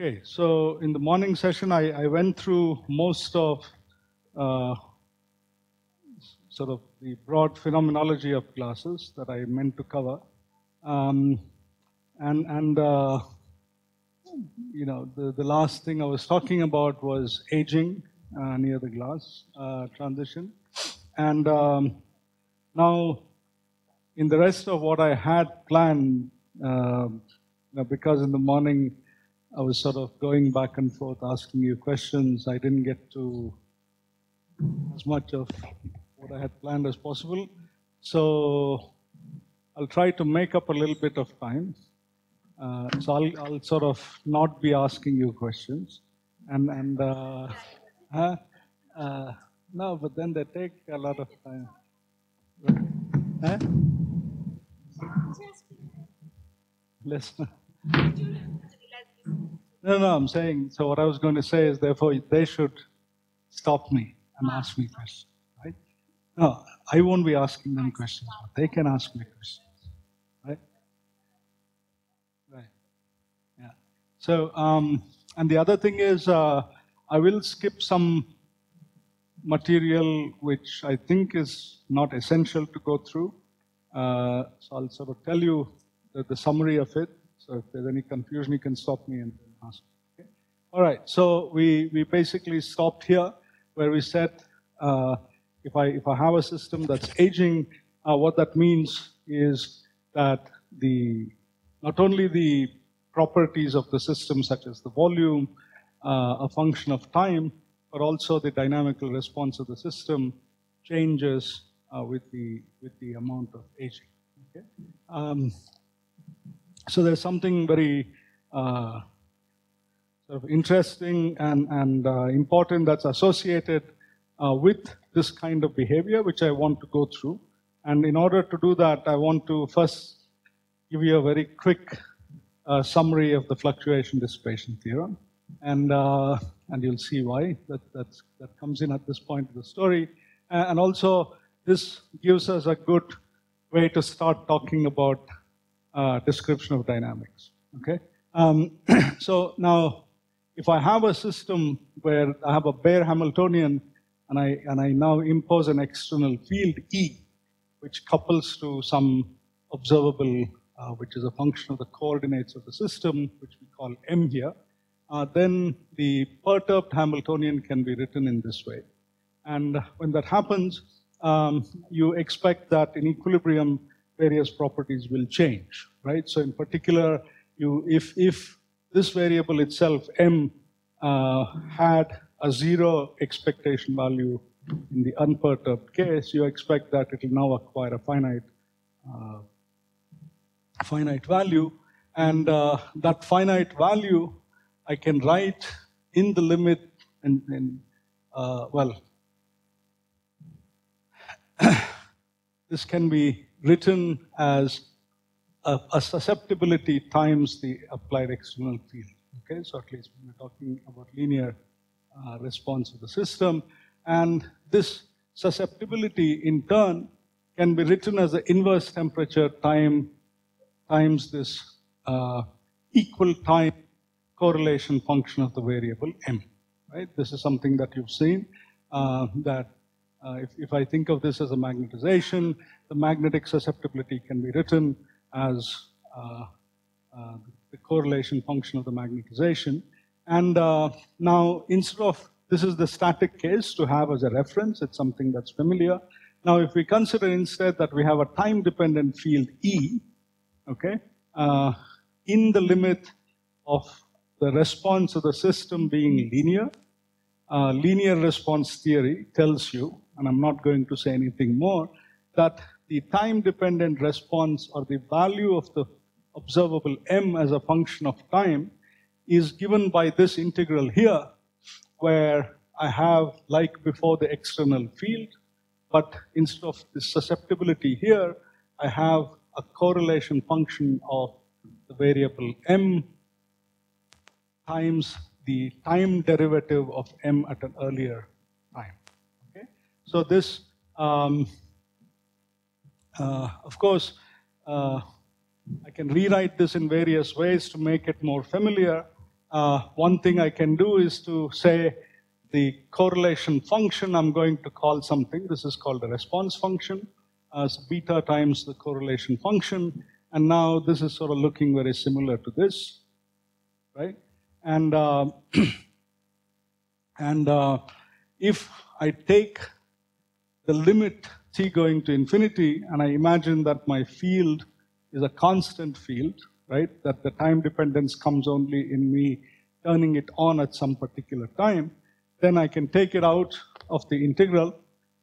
Okay, so in the morning session, I, I went through most of uh, sort of the broad phenomenology of glasses that I meant to cover. Um, and and uh, you know, the, the last thing I was talking about was aging uh, near the glass uh, transition. And um, now, in the rest of what I had planned, uh, you know, because in the morning I was sort of going back and forth asking you questions, I didn't get to as much of what I had planned as possible. So I'll try to make up a little bit of time. Uh, so I'll, I'll sort of not be asking you questions. And, and uh, huh? uh, no, but then they take a lot of time. Huh? Listen. No, no, I'm saying, so what I was going to say is, therefore, they should stop me and ask me questions, right? No, I won't be asking them questions, but they can ask me questions, right? Right. Yeah. So, um, and the other thing is, uh, I will skip some material which I think is not essential to go through. Uh, so I'll sort of tell you the, the summary of it. So if there's any confusion, you can stop me and ask. Okay? All right. So we, we basically stopped here where we said uh, if I if I have a system that's aging, uh, what that means is that the not only the properties of the system, such as the volume, uh, a function of time, but also the dynamical response of the system changes uh, with the with the amount of aging. Okay. Um, so there's something very uh, sort of interesting and, and uh, important that's associated uh, with this kind of behavior, which I want to go through. And in order to do that, I want to first give you a very quick uh, summary of the fluctuation dissipation theorem. And, uh, and you'll see why that, that comes in at this point of the story. And also, this gives us a good way to start talking about uh, description of dynamics. Okay. Um, so now, if I have a system where I have a bare Hamiltonian and I and I now impose an external field E, which couples to some observable, uh, which is a function of the coordinates of the system, which we call M here, uh, then the perturbed Hamiltonian can be written in this way. And when that happens, um, you expect that in equilibrium various properties will change, right? So in particular, you if if this variable itself m uh, had a zero expectation value in the unperturbed case, you expect that it will now acquire a finite uh, finite value, and uh, that finite value I can write in the limit and, and uh, well. this can be written as a, a, susceptibility times the applied external field. Okay, so at least we're talking about linear uh, response of the system. And this susceptibility in turn can be written as the inverse temperature time times this uh, equal time correlation function of the variable m. Right? This is something that you've seen uh, that uh, if, if, I think of this as a magnetization, the magnetic susceptibility can be written as uh, uh, the correlation function of the magnetization. And uh, now, instead of this is the static case to have as a reference, it's something that's familiar. Now, if we consider instead that we have a time-dependent field E, okay, uh, in the limit of the response of the system being linear, uh, linear response theory tells you and I'm not going to say anything more, that the time dependent response or the value of the observable m as a function of time is given by this integral here, where I have, like before, the external field, but instead of the susceptibility here, I have a correlation function of the variable m times the time derivative of m at an earlier time. Okay? so this, um, of course, uh, I can rewrite this in various ways to make it more familiar. uh, one thing I can do is to say the correlation function, I'm going to call something. This is called the response function as beta times the correlation function. And now this is sort of looking very similar to this, right? And, uh, and uh, if I take the limit t going to infinity and I imagine that my field is a constant field, right? That the time dependence comes only in me turning it on at some particular time, then I can take it out of the integral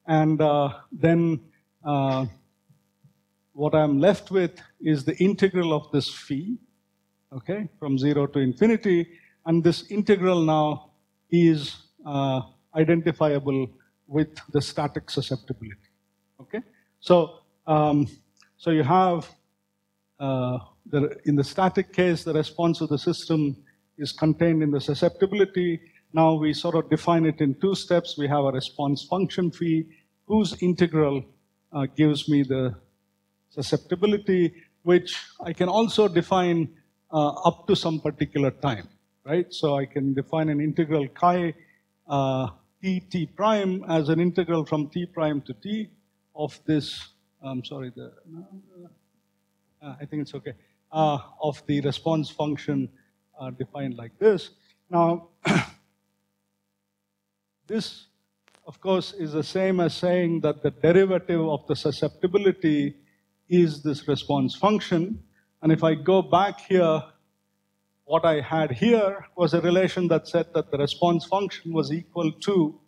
and uh, then uh, what I'm left with is the integral of this phi, okay, from zero to infinity. And this integral now is uh, identifiable with the static susceptibility, okay? So, um, so you have, uh, the, in the static case, the response of the system is contained in the susceptibility. Now we sort of define it in two steps. We have a response function phi whose integral uh, gives me the susceptibility, which I can also define uh, up to some particular time, right? So I can define an integral chi uh, t t prime as an integral from t prime to t of this, I'm sorry, the, uh, I think it's okay, uh, of the response function uh, defined like this. Now, this, of course, is the same as saying that the derivative of the susceptibility is this response function. And if I go back here, what I had here was a relation that said that the response function was equal to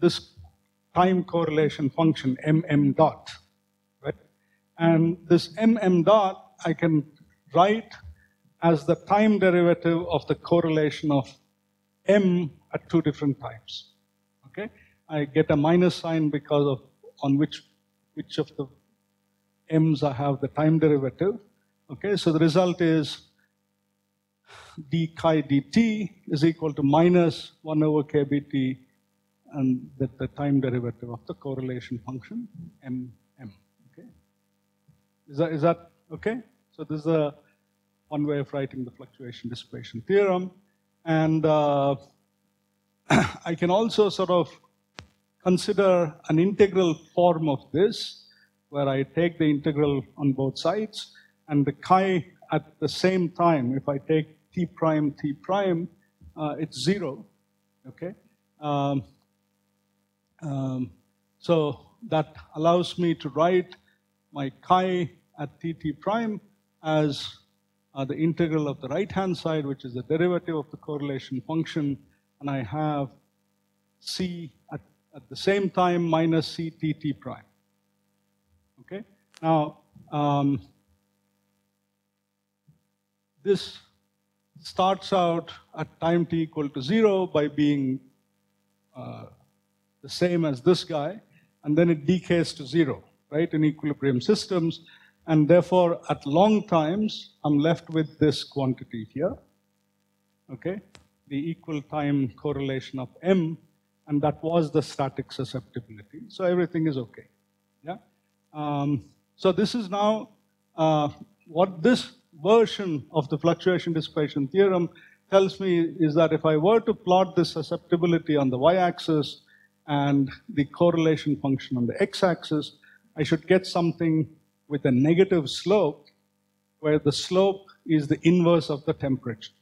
this time correlation function, mm dot, right? And this mm dot, I can write as the time derivative of the correlation of m at two different times. Okay, I get a minus sign because of on which which of the m's I have the time derivative. Okay, so the result is d chi dt is equal to minus 1 over kbt and that the time derivative of the correlation function m m. Okay, is that is that okay? So this is a one way of writing the fluctuation dissipation theorem. And uh, I can also sort of consider an integral form of this, where I take the integral on both sides, and the chi at the same time, if I take t prime, t prime, uh, it's zero, okay? Um, um, so that allows me to write my chi at t t prime as uh, the integral of the right-hand side, which is the derivative of the correlation function, and I have c at, at the same time minus c t t prime. Okay? Now, um, this starts out at time t equal to zero by being uh, the same as this guy, and then it decays to zero, right, in equilibrium systems. And therefore, at long times, I'm left with this quantity here, okay? The equal time correlation of m, and that was the static susceptibility. So everything is okay, yeah? Um, so this is now uh, what this version of the fluctuation dissipation theorem tells me is that if I were to plot this susceptibility on the y-axis and the correlation function on the x-axis, I should get something with a negative slope where the slope is the inverse of the temperature.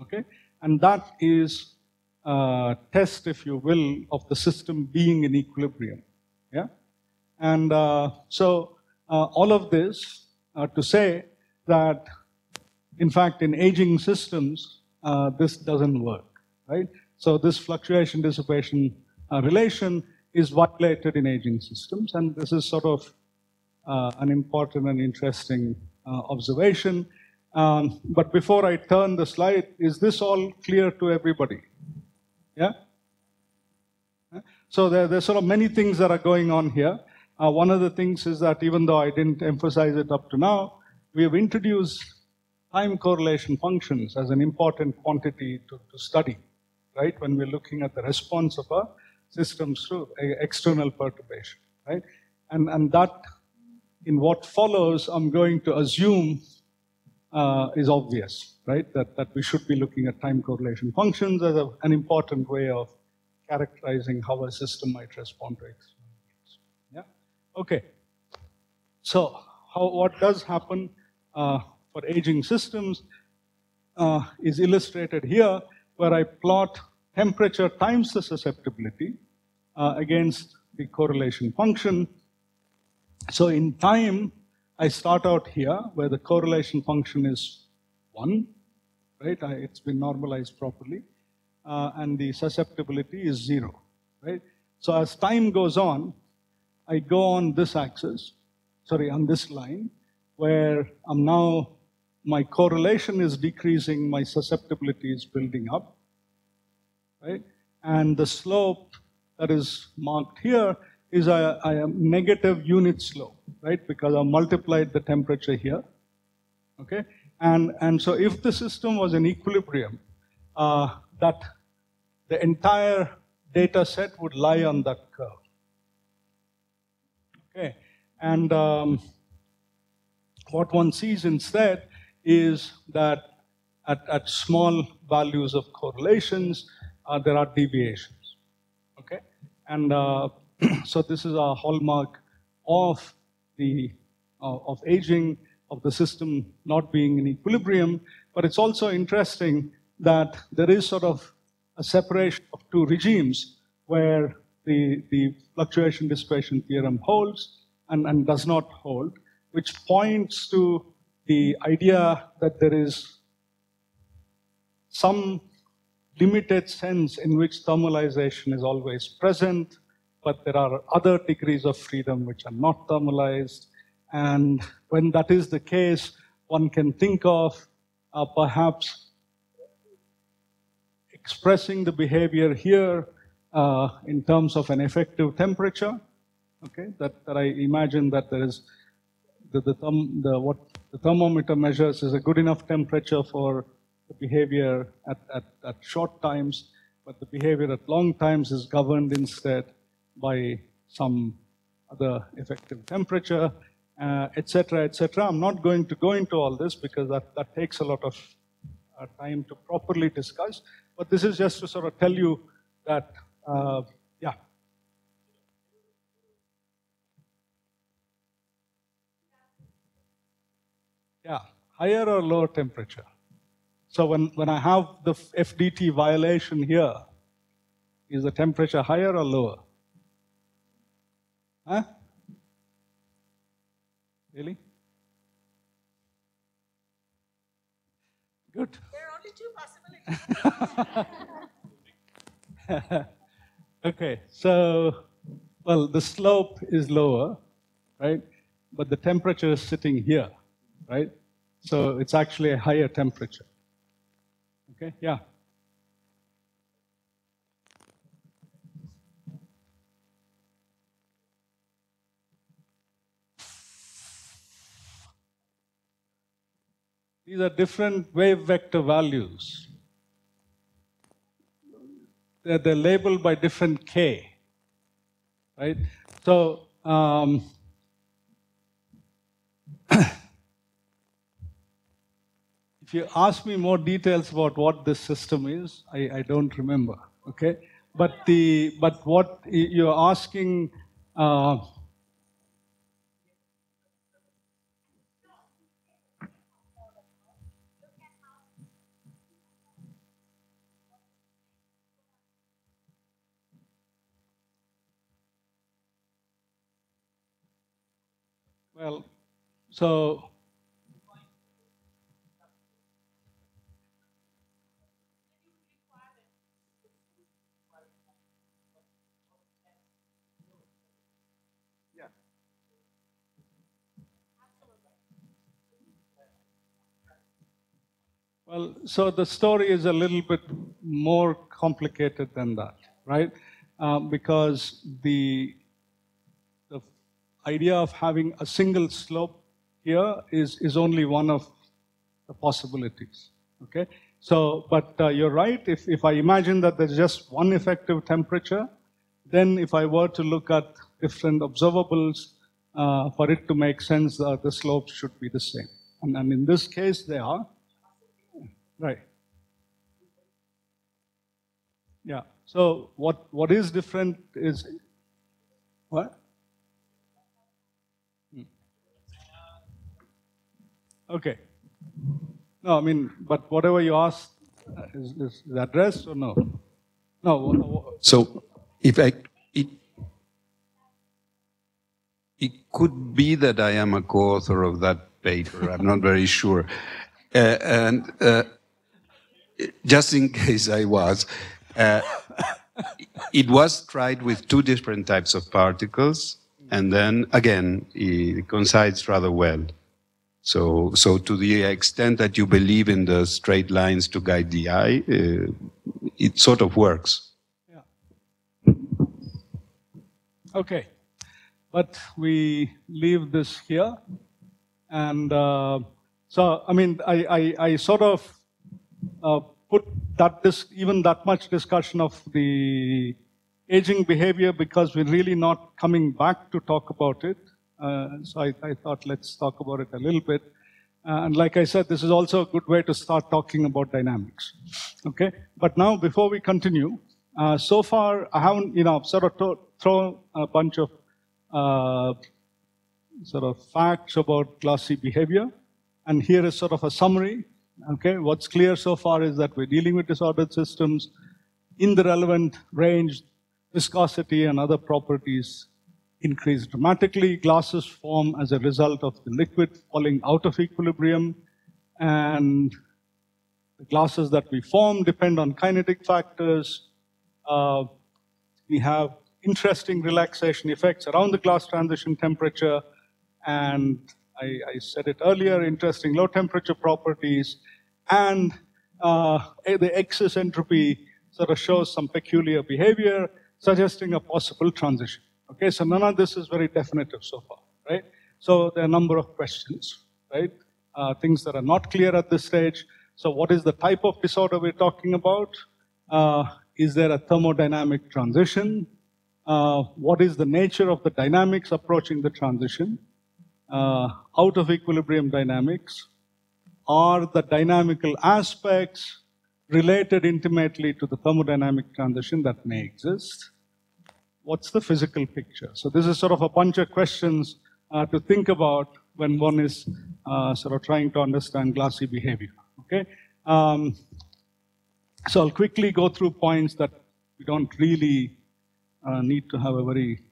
Okay? And that is a test, if you will, of the system being in equilibrium. Yeah? And uh, so uh, all of this uh, to say that, in fact, in aging systems, uh, this doesn't work, right? So this fluctuation dissipation relation is violated in aging systems, and this is sort of uh, an important and interesting uh, observation. Um, but before I turn the slide, is this all clear to everybody? Yeah? So there, there's sort of many things that are going on here. Uh, one of the things is that even though I didn't emphasize it up to now, we have introduced time correlation functions as an important quantity to, to study, right? When we're looking at the response of a system through external perturbation, right? And, and that in what follows, I'm going to assume uh, is obvious, right? That, that we should be looking at time correlation functions as a, an important way of characterizing how a system might respond to experiments. Yeah? Okay. So, how, what does happen uh, for aging systems uh, is illustrated here, where I plot temperature times the susceptibility uh, against the correlation function. So in time, I start out here where the correlation function is 1, right? I, it's been normalized properly. Uh, and the susceptibility is 0, right? So as time goes on, I go on this axis, sorry, on this line, where I'm now, my correlation is decreasing, my susceptibility is building up, right? And the slope that is marked here is a, a negative unit slope, right? Because I multiplied the temperature here, okay? And, and so if the system was in equilibrium, uh, that the entire data set would lie on that curve. Okay, and um, what one sees instead is that at, at small values of correlations, there are deviations. Okay, and uh, so this is a hallmark of the uh, of aging of the system not being in equilibrium. But it's also interesting that there is sort of a separation of two regimes where the, the fluctuation dissipation theorem holds and, and does not hold, which points to the idea that there is some limited sense in which thermalization is always present, but there are other degrees of freedom which are not thermalized. And when that is the case, one can think of uh, perhaps expressing the behavior here uh, in terms of an effective temperature. Okay, that, that I imagine that there is the, the, the what the thermometer measures is a good enough temperature for the behavior at, at, at short times, but the behavior at long times is governed instead by some other effective temperature, etc., uh, etc. Et I'm not going to go into all this because that, that takes a lot of uh, time to properly discuss. But this is just to sort of tell you that, uh, yeah. Yeah, higher or lower temperature. So when, when I have the FDT violation here, is the temperature higher or lower? Huh? Really? Good. There are only two possibilities. okay, so, well, the slope is lower, right? But the temperature is sitting here, right? So it's actually a higher temperature. Okay, yeah. These are different wave vector values. They're, they're labeled by different k, right? So, um, If you ask me more details about what this system is, I, I don't remember. Okay, but the but what you're asking. Uh, well, so Well, so the story is a little bit more complicated than that, right? Um, because the, the idea of having a single slope here is, is only one of the possibilities, okay? So, but uh, you're right, if, if I imagine that there's just one effective temperature, then if I were to look at different observables, uh, for it to make sense, uh, the slopes should be the same. And, and in this case, they are. Right. Yeah. So what, what is different is what? Hmm. Okay. No, I mean, but whatever you ask uh, is, is addressed or no? No. So if I, it, it could be that I am a co-author of that paper. I'm not very sure. Uh, and uh, just in case I was, uh, it was tried with two different types of particles, and then again, it coincides rather well. So, so to the extent that you believe in the straight lines to guide the eye, uh, it sort of works. Yeah. Okay, but we leave this here, and uh, so I mean, I, I, I sort of uh, put that this, even that much discussion of the aging behavior because we're really not coming back to talk about it. Uh, so I, I, thought let's talk about it a little bit. Uh, and like I said, this is also a good way to start talking about dynamics. Okay, but now before we continue, uh, so far I haven't, you know, sort of thrown a bunch of uh, sort of facts about glassy behavior, and here is sort of a summary Okay, what's clear so far is that we're dealing with disordered systems in the relevant range, viscosity and other properties increase dramatically. Glasses form as a result of the liquid falling out of equilibrium and the glasses that we form depend on kinetic factors. Uh, we have interesting relaxation effects around the glass transition temperature and I, I said it earlier, interesting low temperature properties, and uh, the excess entropy sort of shows some peculiar behavior, suggesting a possible transition. Okay, so none of this is very definitive so far, right? So there are a number of questions, right? Uh, things that are not clear at this stage. So what is the type of disorder we're talking about? Uh, is there a thermodynamic transition? Uh, what is the nature of the dynamics approaching the transition? Uh, out of equilibrium dynamics are the dynamical aspects related intimately to the thermodynamic transition that may exist. What's the physical picture? So this is sort of a bunch of questions uh, to think about when one is uh, sort of trying to understand glassy behavior. Okay. Um, so I'll quickly go through points that we don't really uh, need to have a very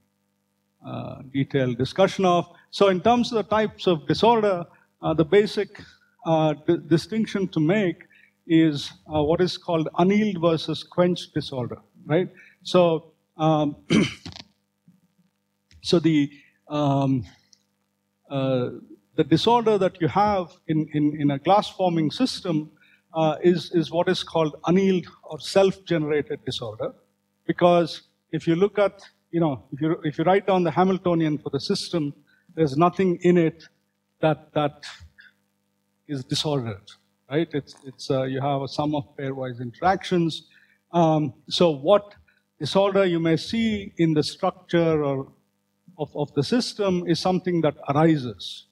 uh, detailed discussion of. So in terms of the types of disorder, uh, the basic uh, distinction to make is uh, what is called annealed versus quenched disorder, right? So, um, so the um, uh, the disorder that you have in, in, in a glass forming system uh, is, is what is called annealed or self-generated disorder. Because if you look at you know, if you, if you write down the Hamiltonian for the system, there's nothing in it that, that is disordered, right? It's, it's, uh, you have a sum of pairwise interactions. Um, so what disorder you may see in the structure or of, of the system is something that arises,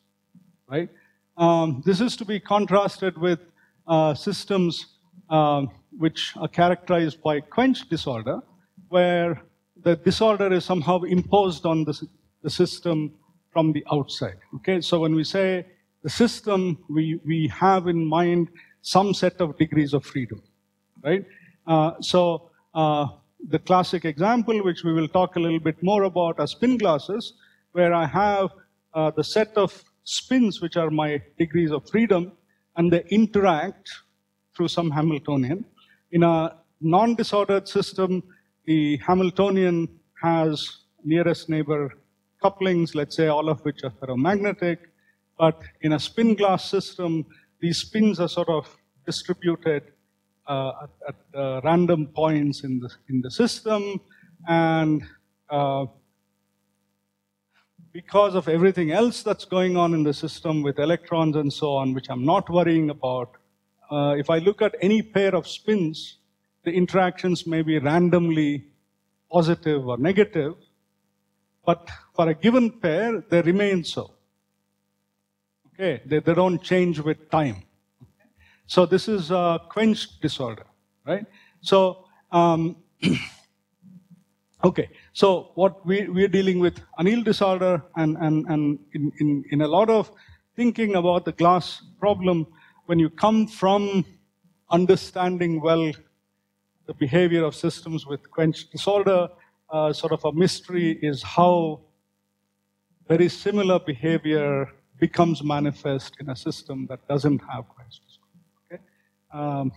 right? Um, this is to be contrasted with uh, systems um, which are characterized by quench disorder, where the disorder is somehow imposed on the, the system from the outside. Okay, so when we say the system, we, we have in mind some set of degrees of freedom, right? Uh, so uh, the classic example, which we will talk a little bit more about, are spin glasses, where I have uh, the set of spins, which are my degrees of freedom, and they interact through some Hamiltonian. In a non-disordered system, the Hamiltonian has nearest neighbor couplings, let's say all of which are ferromagnetic. But in a spin glass system, these spins are sort of distributed uh, at, at uh, random points in the, in the system. And uh, because of everything else that's going on in the system with electrons and so on, which I'm not worrying about, uh, if I look at any pair of spins, the interactions may be randomly positive or negative, but for a given pair, they remain so. Okay, they, they don't change with time. So this is a quenched disorder, right? So, um, okay, so what we, we're dealing with anneal disorder and, and, and in, in, in a lot of thinking about the glass problem, when you come from understanding well the behavior of systems with quenched disorder, uh, sort of a mystery is how very similar behavior becomes manifest in a system that doesn't have disorder. Okay? Um,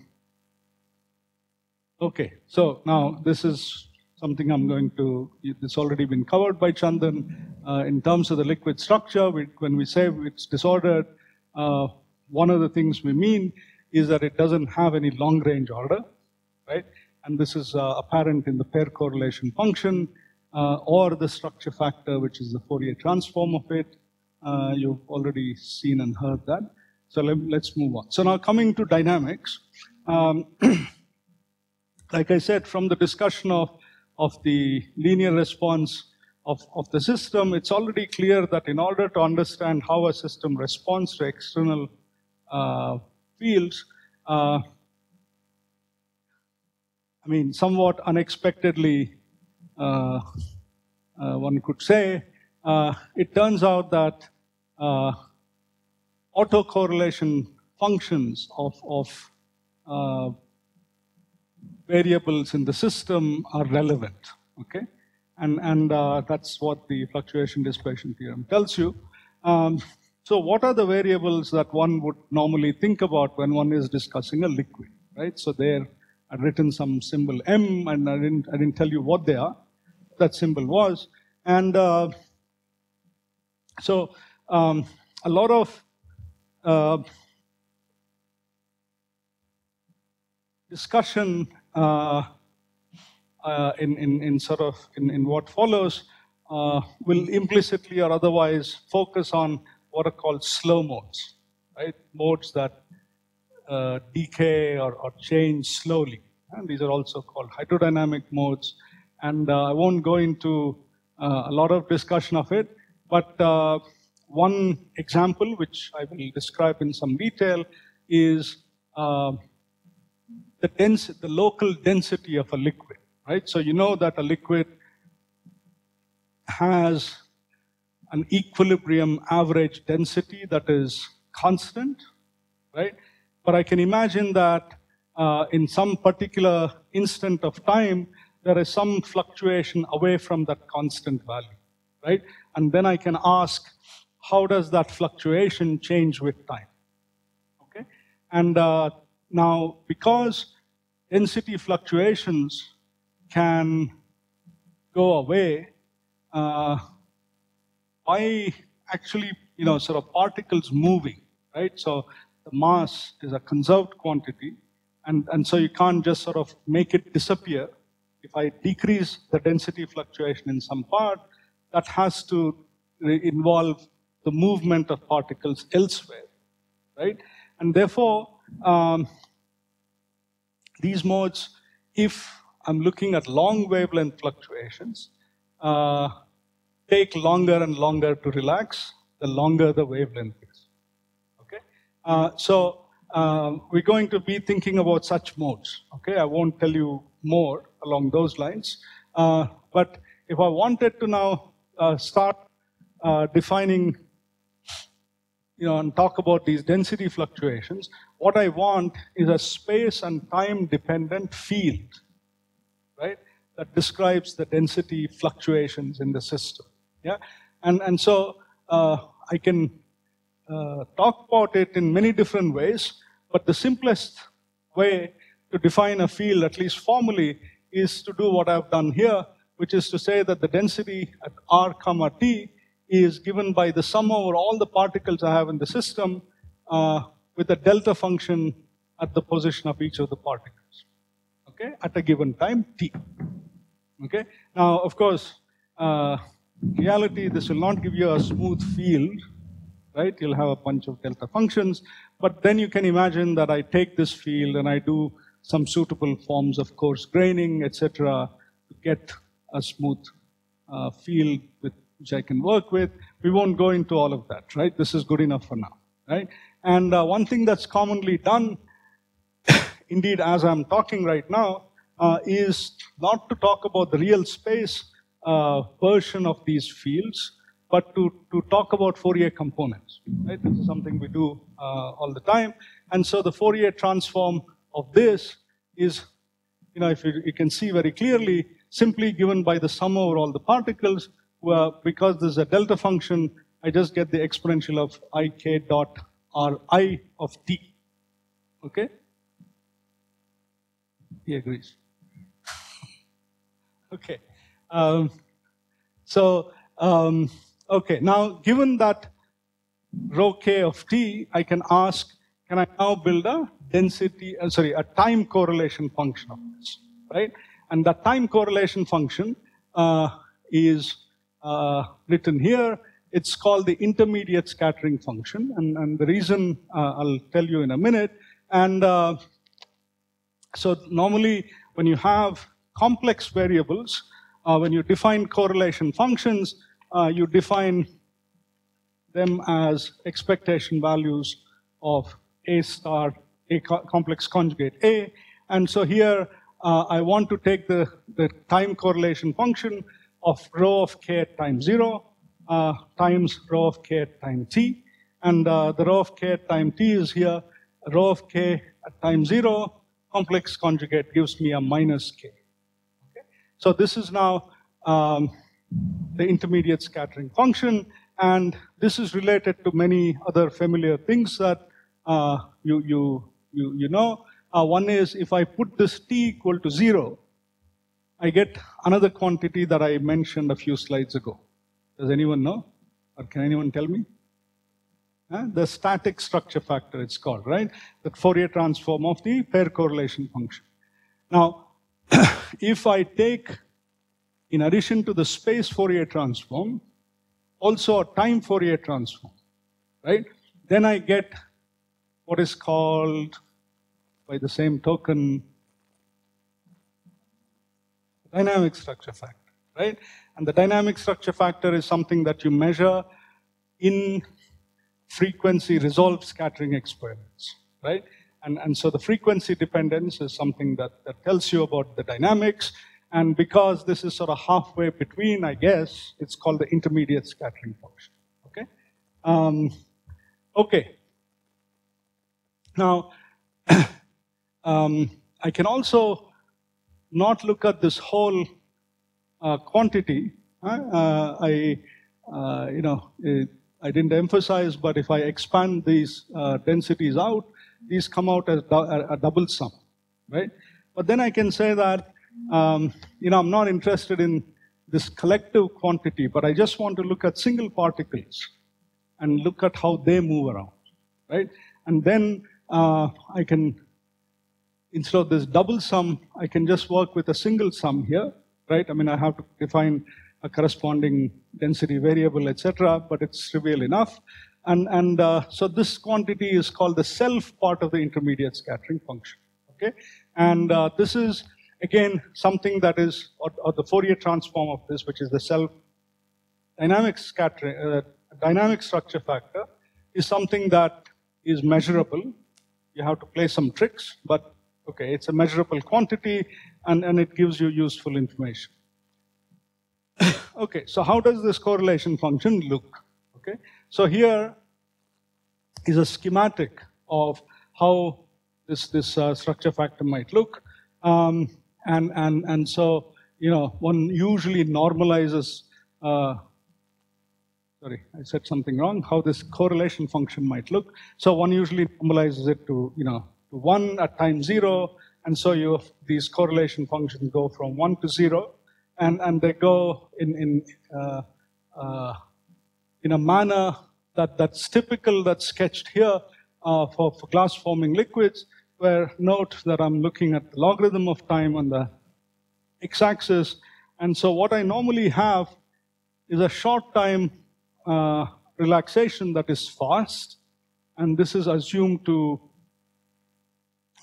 okay, so now this is something I'm going to, it's already been covered by Chandan. Uh, in terms of the liquid structure, we, when we say it's disordered, uh, one of the things we mean is that it doesn't have any long range order, right? And this is uh, apparent in the pair correlation function uh, or the structure factor, which is the Fourier transform of it. Uh, you've already seen and heard that. So let, us move on. So now coming to dynamics. Um, like I said, from the discussion of, of the linear response of, of the system, it's already clear that in order to understand how a system responds to external uh, fields, uh, I mean, somewhat unexpectedly, uh, uh one could say, uh, it turns out that uh, autocorrelation functions of, of variables in the system are relevant, okay? And, and that's what the fluctuation dissipation theorem tells you. Um, so what are the variables that one would normally think about when one is discussing a liquid, right? So there I'd written some symbol M and I didn't, I didn't tell you what they are. That symbol was. And uh, so um, a lot of uh, discussion uh, uh, in, in, in, sort of in, in what follows uh, will implicitly or otherwise focus on what are called slow modes, right? Modes that uh, decay or, or, change slowly. And these are also called hydrodynamic modes. And uh, I won't go into uh, a lot of discussion of it, but one example, which I will describe in some detail, is the, dense, the local density of a liquid, right? So you know that a liquid has an equilibrium average density that is constant, right? But I can imagine that uh, in some particular instant of time, there is some fluctuation away from that constant value, right? And then I can ask, how does that fluctuation change with time? Okay? And uh, now, because density fluctuations can go away, uh, by actually, you know, sort of particles moving, right? So the mass is a conserved quantity, and, and so you can't just sort of make it disappear. If I decrease the density fluctuation in some part, that has to involve the movement of particles elsewhere, right? And therefore, um, these modes, if I'm looking at long wavelength fluctuations, uh, take longer and longer to relax, the longer the wavelength? Uh, so um, we're going to be thinking about such modes. Okay? I won't tell you more along those lines. Uh, but if I wanted to now uh, start uh, defining you know, and talk about these density fluctuations, what I want is a space and time dependent field, right, that describes the density fluctuations in the system. Yeah, and and so uh, I can uh, talk about it in many different ways, but the simplest way to define a field, at least formally, is to do what I've done here, which is to say that the density at r comma t is given by the sum over all the particles I have in the system uh, with a delta function at the position of each of the particles, okay, at a given time t. Okay. Now, of course, uh, reality, this will not give you a smooth field, right? You'll have a bunch of delta functions, but then you can imagine that I take this field and I do some suitable forms of coarse graining, etc., to get a smooth uh, field with, which I can work with. We won't go into all of that, right? This is good enough for now. right? And uh, one thing that's commonly done, indeed, as I'm talking right now, uh, is not to talk about the real space uh, version of these fields, but to, to talk about Fourier components. Right? This is something we do uh, all the time. And so the Fourier transform of this is, you know, if you, you can see very clearly, simply given by the sum over all the particles, where, because there's a delta function, I just get the exponential of ik dot ri of t. Okay? He agrees. okay. Um, so, um, okay, now given that rho k of t, I can ask, can I now build a density, uh, sorry, a time correlation function of this, right? And the time correlation function uh, is uh, written here. It's called the intermediate scattering function, and, and the reason uh, I'll tell you in a minute. And uh, so normally when you have complex variables, uh, when you define correlation functions, uh, you define them as expectation values of A star, A co complex conjugate A. And so here uh, I want to take the, the time correlation function of rho of k at time 0 uh, times rho of k at time t. And uh, the rho of k at time t is here, rho of k at time 0 complex conjugate gives me a minus k. So this is now um, the intermediate scattering function, and this is related to many other familiar things that uh, you, you, you, you know. Uh, one is if I put this t equal to zero, I get another quantity that I mentioned a few slides ago. Does anyone know? Or can anyone tell me? The static structure factor, it's called, right? The Fourier transform of the pair correlation function. Now, if I take, in addition to the space Fourier transform, also a time Fourier transform, right? Then I get what is called, by the same token, dynamic structure factor, right? And the dynamic structure factor is something that you measure in frequency resolved scattering experiments, right? And, and so the frequency dependence is something that, that tells you about the dynamics. And because this is sort of halfway between, I guess, it's called the intermediate scattering function. Okay? Um, okay. Now, um, I can also not look at this whole uh, quantity. Uh, I, uh, you know, it, I didn't emphasize, but if I expand these uh, densities out, these come out as a double sum, right? But then I can say that, um, you know, I'm not interested in this collective quantity, but I just want to look at single particles and look at how they move around, right? And then uh, I can, instead of this double sum, I can just work with a single sum here, right? I mean, I have to define a corresponding density variable, etc., but it's trivial enough. And, and uh, so this quantity is called the self part of the intermediate scattering function. Okay, and uh, this is again something that is, or, or, the Fourier transform of this, which is the self dynamic scattering, uh, dynamic structure factor, is something that is measurable. You have to play some tricks, but okay, it's a measurable quantity, and, and it gives you useful information. okay, so how does this correlation function look? Okay, so here is a schematic of how this, this uh, structure factor might look. Um, and, and, and so, you know, one usually normalizes, uh, sorry, I said something wrong, how this correlation function might look. So one usually normalizes it to, you know, to one at time zero. And so you, these correlation functions go from one to zero. And, and they go in, in, uh, uh in a manner that, that's typical, that's sketched here uh, for, for glass forming liquids, where note that I'm looking at the logarithm of time on the x-axis. And so what I normally have is a short time uh, relaxation that is fast. And this is assumed to,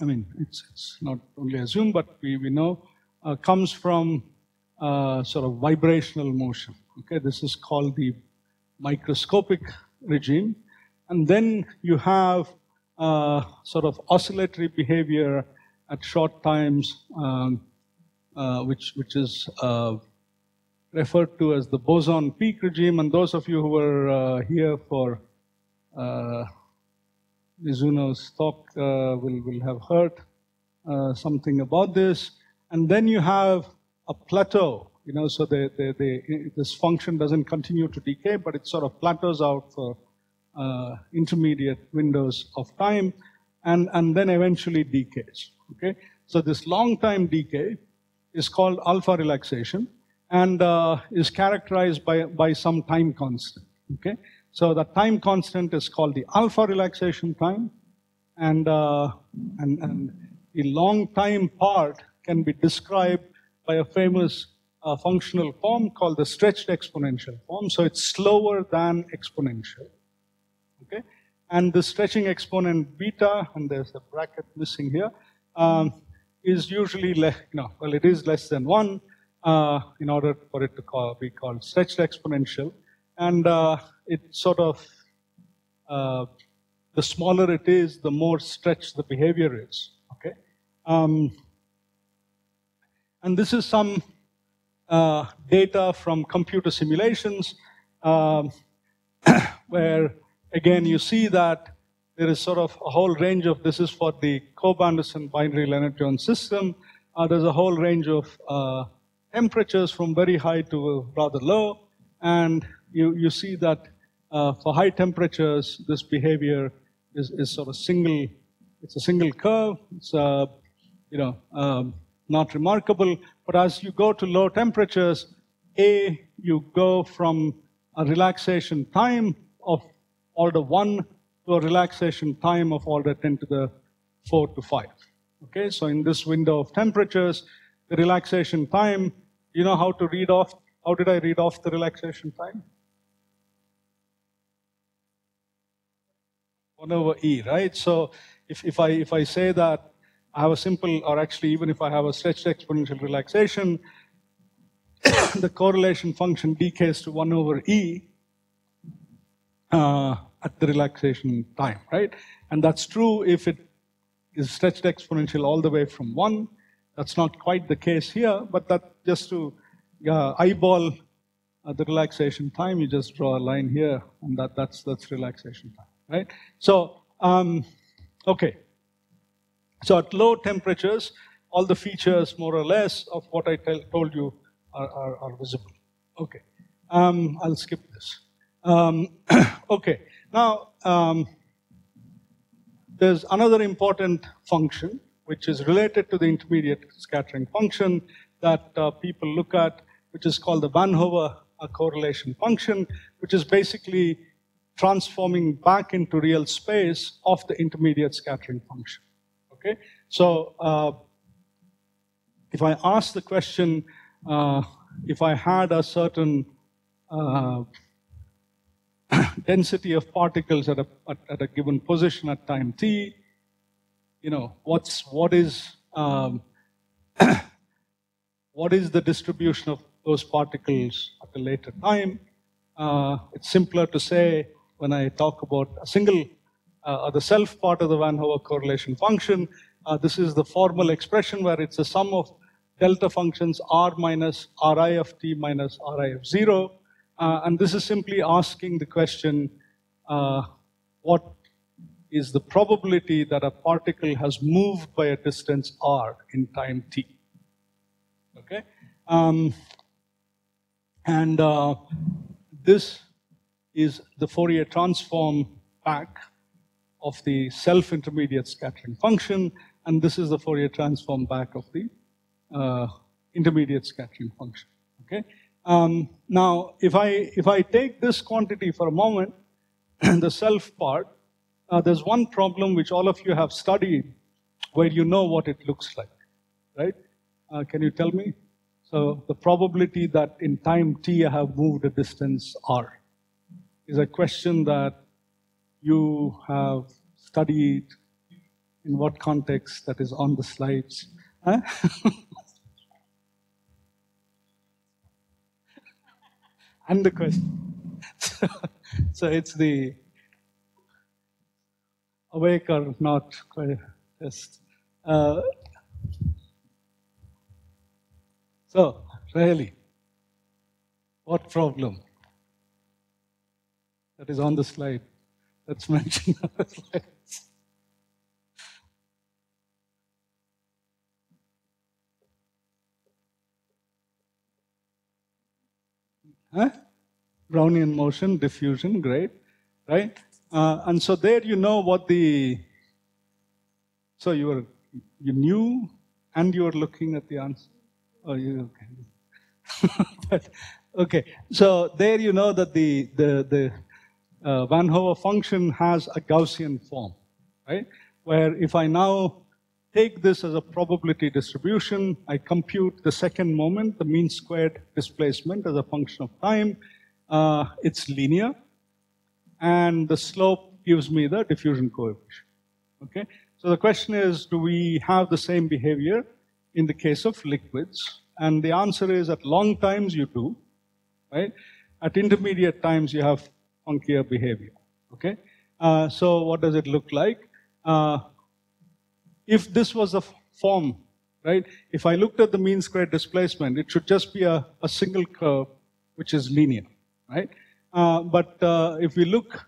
I mean, it's, it's not only assumed, but we, we know, uh, comes from uh, sort of vibrational motion. Okay, this is called the microscopic regime. and then you have uh, sort of oscillatory behavior at short times, um, uh, which which is uh, referred to as the boson peak regime. And those of you who were uh, here for uh, Mizuno's talk uh, will will have heard something about this. And then you have a plateau, you know, so this function doesn't continue to decay, but it sort of plateaus out for uh, intermediate windows of time and, and then eventually decays. Okay? So this long time decay is called alpha relaxation and uh, is characterized by, by some time constant. Okay? So the time constant is called the alpha relaxation time and, uh, and, and the long time part can be described by a famous uh, functional form called the stretched exponential form. So it's slower than exponential. And the stretching exponent beta, and there's a bracket missing here, um, is usually less, you know, well, it is less than one uh, in order for it to call, be called stretched exponential. And uh, it sort of, uh, the smaller it is, the more stretched the behavior is. Okay? Um, and this is some uh, data from computer simulations um, where, again, you see that there is sort of a whole range of, this is for the Kob-Andersen binary Lennard-Jones system. Uh, there's a whole range of uh, temperatures from very high to rather low. And you, you see that uh, for high temperatures, this behavior is, is sort of single, it's a single curve. It's, uh, you know, um, not remarkable. But as you go to low temperatures, A, you go from a relaxation time of order 1 to a relaxation time of order 10 to the 4 to 5. Okay, so in this window of temperatures, the relaxation time, you know how to read off, how did I read off the relaxation time? 1 over E, right? So if, if, I, if I say that I have a simple, or actually even if I have a stretched exponential relaxation, the correlation function decays to 1 over E uh, at the relaxation time, right? And that's true if it is stretched exponential all the way from 1. That's not quite the case here, but that just to uh, eyeball uh, the relaxation time, you just draw a line here, and that, that's, that's relaxation time, right? So, um, okay. So at low temperatures, all the features, more or less, of what I tell, told you are, are, are visible. Okay, um, I'll skip this. Um, okay, now um, there's another important function which is related to the intermediate scattering function that uh, people look at, which is called the Van Hove uh, correlation function, which is basically transforming back into real space of the intermediate scattering function. Okay, so uh, if I ask the question, uh, if I had a certain uh, density of particles at a, at, at, a given position at time t, you know, what's what is um, what is the distribution of those particles at a later time? Uh, it's simpler to say when I talk about a single uh, the self part of the Van Hove correlation function. Uh, this is the formal expression where it's a sum of delta functions r minus ri of t minus ri of 0. Uh, and this is simply asking the question, uh, what is the probability that a particle has moved by a distance r in time t? Okay? Um, and uh, this is the Fourier transform back of the self-intermediate scattering function, and this is the Fourier transform back of the uh, intermediate scattering function. Okay. Um, now, if I if I take this quantity for a moment, the self part, uh, there's one problem which all of you have studied, where you know what it looks like, right? Uh, can you tell me? So the probability that in time t I have moved a distance r is a question that you have studied, in what context that is on the slides. Huh? and the question. So, it's the awake or not, just. Uh, so, really, what problem? That is on the slide. That's mentioned on the slides. Brownian motion, diffusion, great, right? Uh, and so there you know what the, so you were, you knew and you were looking at the answer. Oh, you, okay. but, okay, so there you know that the, the, the uh, Van Hove function has a Gaussian form, right? Where if I now take this as a probability distribution, I compute the second moment, the mean squared displacement as a function of time. Uh, it's linear, and the slope gives me the diffusion coefficient. Okay, so the question is, do we have the same behavior in the case of liquids? And the answer is, at long times you do, right? At intermediate times you have funkier behavior. Okay, uh, so what does it look like? Uh, if this was a form, right, if I looked at the mean squared displacement, it should just be a, a single curve which is linear, right? Uh, but uh, if we look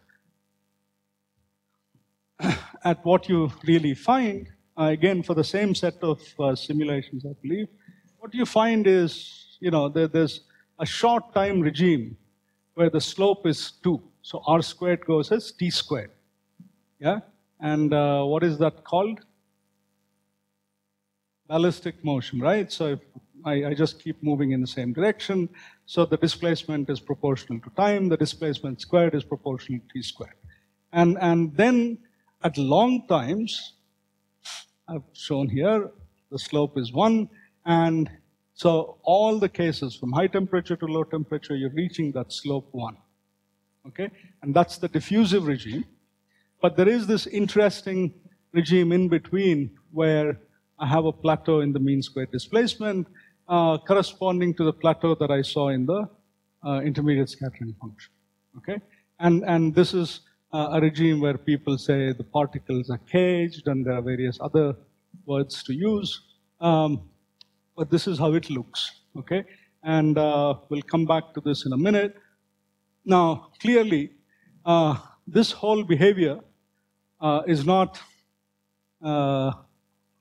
at what you really find, uh, again, for the same set of uh, simulations, I believe, what you find is, you know, there, there's a short time regime where the slope is 2. So r squared goes as t squared. Yeah? And uh, what is that called? Ballistic motion, right? So I, I, just keep moving in the same direction, so the displacement is proportional to time, the displacement squared is proportional to t squared. And, and then at long times, I've shown here, the slope is one, and so all the cases from high temperature to low temperature, you're reaching that slope one. Okay? And that's the diffusive regime. But there is this interesting regime in between where I have a plateau in the mean square displacement uh, corresponding to the plateau that I saw in the uh, intermediate scattering function. Okay, and and this is uh, a regime where people say the particles are caged, and there are various other words to use. Um, but this is how it looks. Okay, and uh, we'll come back to this in a minute. Now, clearly, uh, this whole behavior uh, is not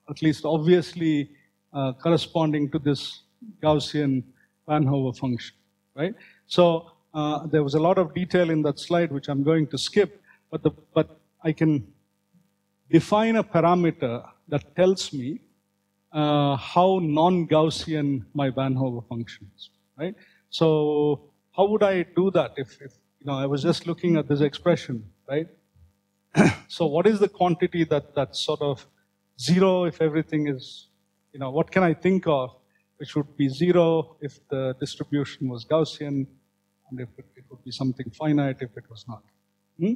at least obviously uh, corresponding to this Gaussian Van Hove function, right? So uh, there was a lot of detail in that slide, which I'm going to skip, but, the, but I can define a parameter that tells me uh, how non-Gaussian my Van Hove function is, right? So how would I do that if, if you know, I was just looking at this expression, right? so what is the quantity that, that sort of zero if everything is, you know, what can I think of which would be zero if the distribution was Gaussian, and if it, it would be something finite if it was not. Hmm?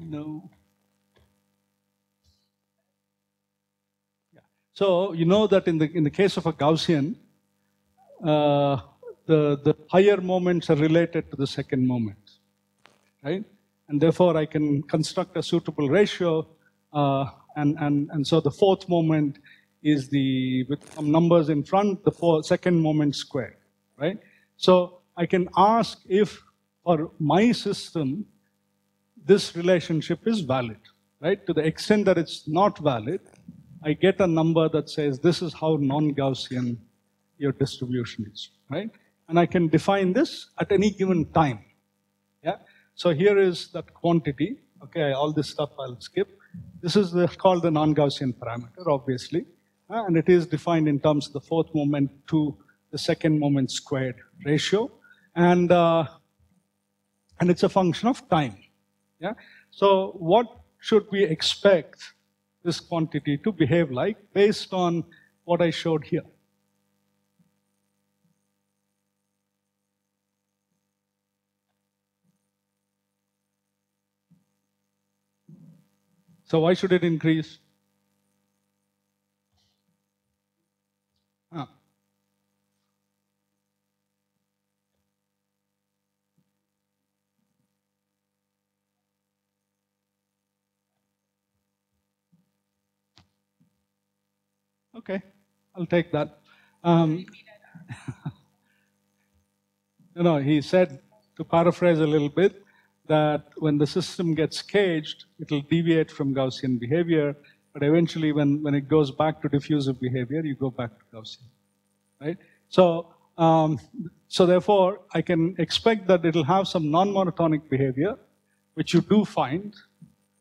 No. Yeah. So you know that in the in the case of a Gaussian, uh, the the higher moments are related to the second moment, right? And therefore I can construct a suitable ratio. Uh, and, and, and so the fourth moment is the, with some numbers in front, the fourth, second moment squared, right? So I can ask if for my system, this relationship is valid, right? To the extent that it's not valid, I get a number that says this is how non-Gaussian your distribution is, right? And I can define this at any given time, yeah? So here is that quantity. Okay, all this stuff I'll skip. This is the, called the non-Gaussian parameter, obviously. Uh, and it is defined in terms of the fourth moment to the second moment squared ratio. And, uh, and it's a function of time. Yeah. So what should we expect this quantity to behave like based on what I showed here? So why should it increase? Ah. Okay, I'll take that. Um, no, no, he said, to paraphrase a little bit, that when the system gets caged, it'll deviate from Gaussian behavior, but eventually when, when it goes back to diffusive behavior, you go back to Gaussian, right? So, um, so therefore, I can expect that it'll have some non-monotonic behavior, which you do find,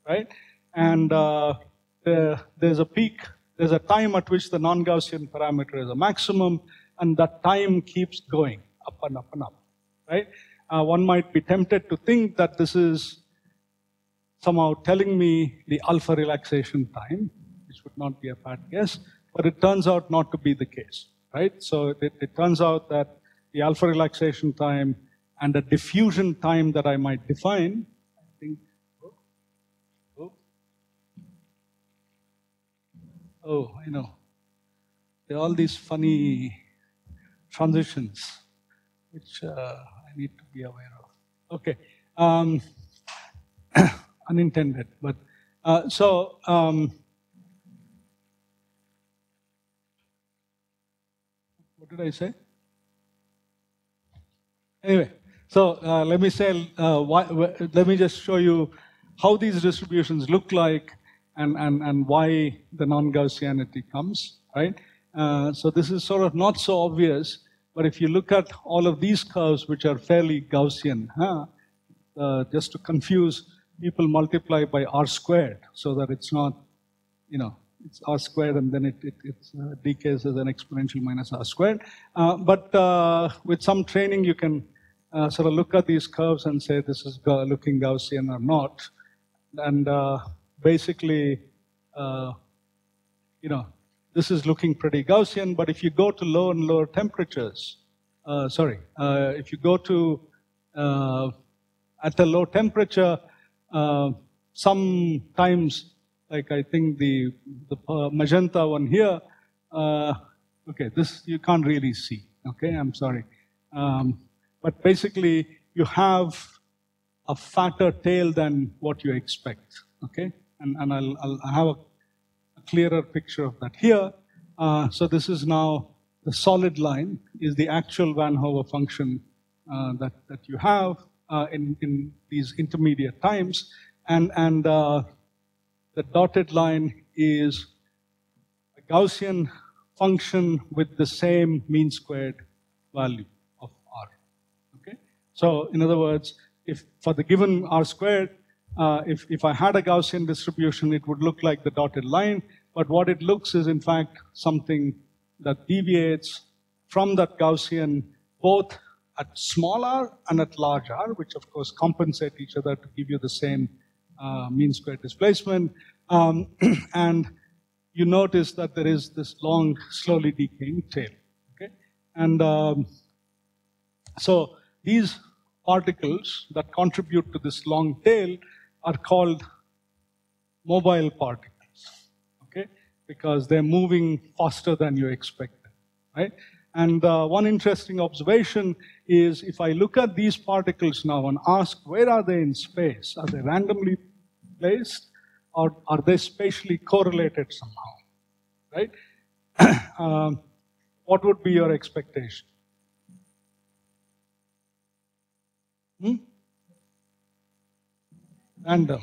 right? And uh, there, there's a peak, there's a time at which the non-Gaussian parameter is a maximum, and that time keeps going up and up and up, right? Uh, one might be tempted to think that this is somehow telling me the alpha relaxation time, which would not be a bad guess, but it turns out not to be the case, right? So it, it turns out that the alpha relaxation time and the diffusion time that I might define, I think, oh, oh, oh I know, there are all these funny transitions, which uh, need to be aware of. Okay. Um, unintended. But uh, so um, what did I say? Anyway, so uh, let me say, uh, why, let me just show you how these distributions look like and, and, and why the non-Gaussianity comes, right? Uh, so this is sort of not so obvious, but if you look at all of these curves, which are fairly Gaussian, huh? Uh, just to confuse people multiply by r squared so that it's not, you know, it's r squared and then it, it, it uh, decays as an exponential minus r squared. Uh, but uh, with some training, you can uh, sort of look at these curves and say this is looking Gaussian or not. And uh, basically, you know, this is looking pretty Gaussian, but if you go to lower and lower temperatures, sorry, if you go to at a low temperature, uh, sometimes, like I think the, the uh, magenta one here, uh, okay, this you can't really see, okay, I'm sorry. Um, but basically, you have a fatter tail than what you expect, okay? And, and I'll, I'll have a clearer picture of that here. Uh, so this is now the solid line is the actual Van Hove function uh, that, that you have uh, in, in these intermediate times. And, and uh, the dotted line is a Gaussian function with the same mean squared value of r. Okay? So in other words, if for the given r squared, uh, if, if I had a Gaussian distribution, it would look like the dotted line, but what it looks is in fact something that deviates from that Gaussian both at small r and at large r, which of course compensate each other to give you the same uh, mean square displacement. Um, and you notice that there is this long, slowly decaying tail. Okay? And um, so these particles that contribute to this long tail are called mobile particles. Okay? Because they're moving faster than you expected. Right? And uh, one interesting observation is if I look at these particles now and ask where are they in space? Are they randomly placed or are they spatially correlated somehow? Right? um, what would be your expectation? Hmm? Random.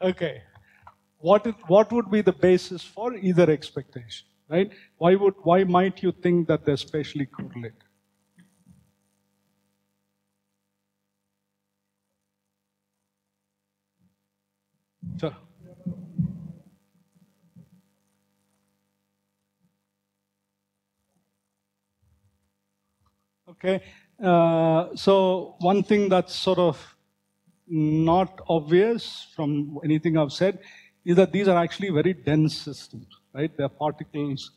okay. What, it, what would be the basis for either expectation? right? Why would, why might you think that they're spatially correlated? Sure. Okay, uh, so one thing that's sort of not obvious from anything I've said is that these are actually very dense systems right? There are particles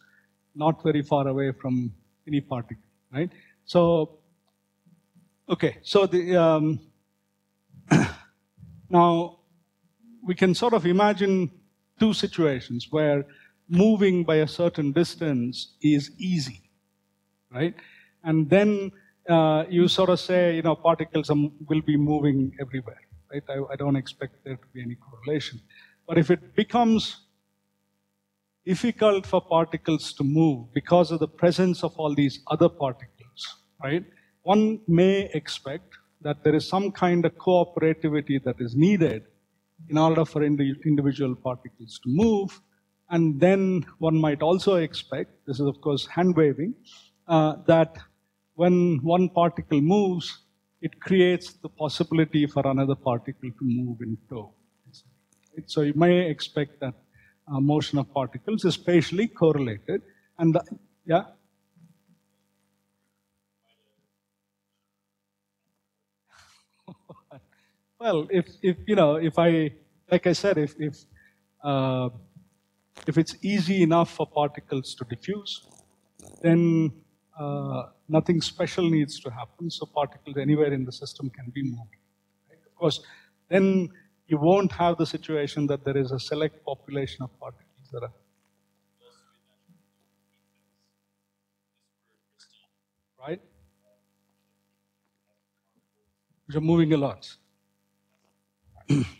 not very far away from any particle, right? So, okay, so the um, now we can sort of imagine two situations where moving by a certain distance is easy, right? And then uh, you sort of say, you know, particles will be moving everywhere, right? I, I don't expect there to be any correlation. But if it becomes difficult for particles to move because of the presence of all these other particles, right? One may expect that there is some kind of cooperativity that is needed in order for indi- individual particles to move. And then one might also expect, this is of course hand waving, uh, that when one particle moves, it creates the possibility for another particle to move in tow. So you may expect that uh, motion of particles is spatially correlated. And the, yeah, well, if if you know, if I like I said, if if uh, if it's easy enough for particles to diffuse, then uh, nothing special needs to happen. So particles anywhere in the system can be moved. Right? Of course, then you won't have the situation that there is a select population of particles that are. Right? Which are moving a lot.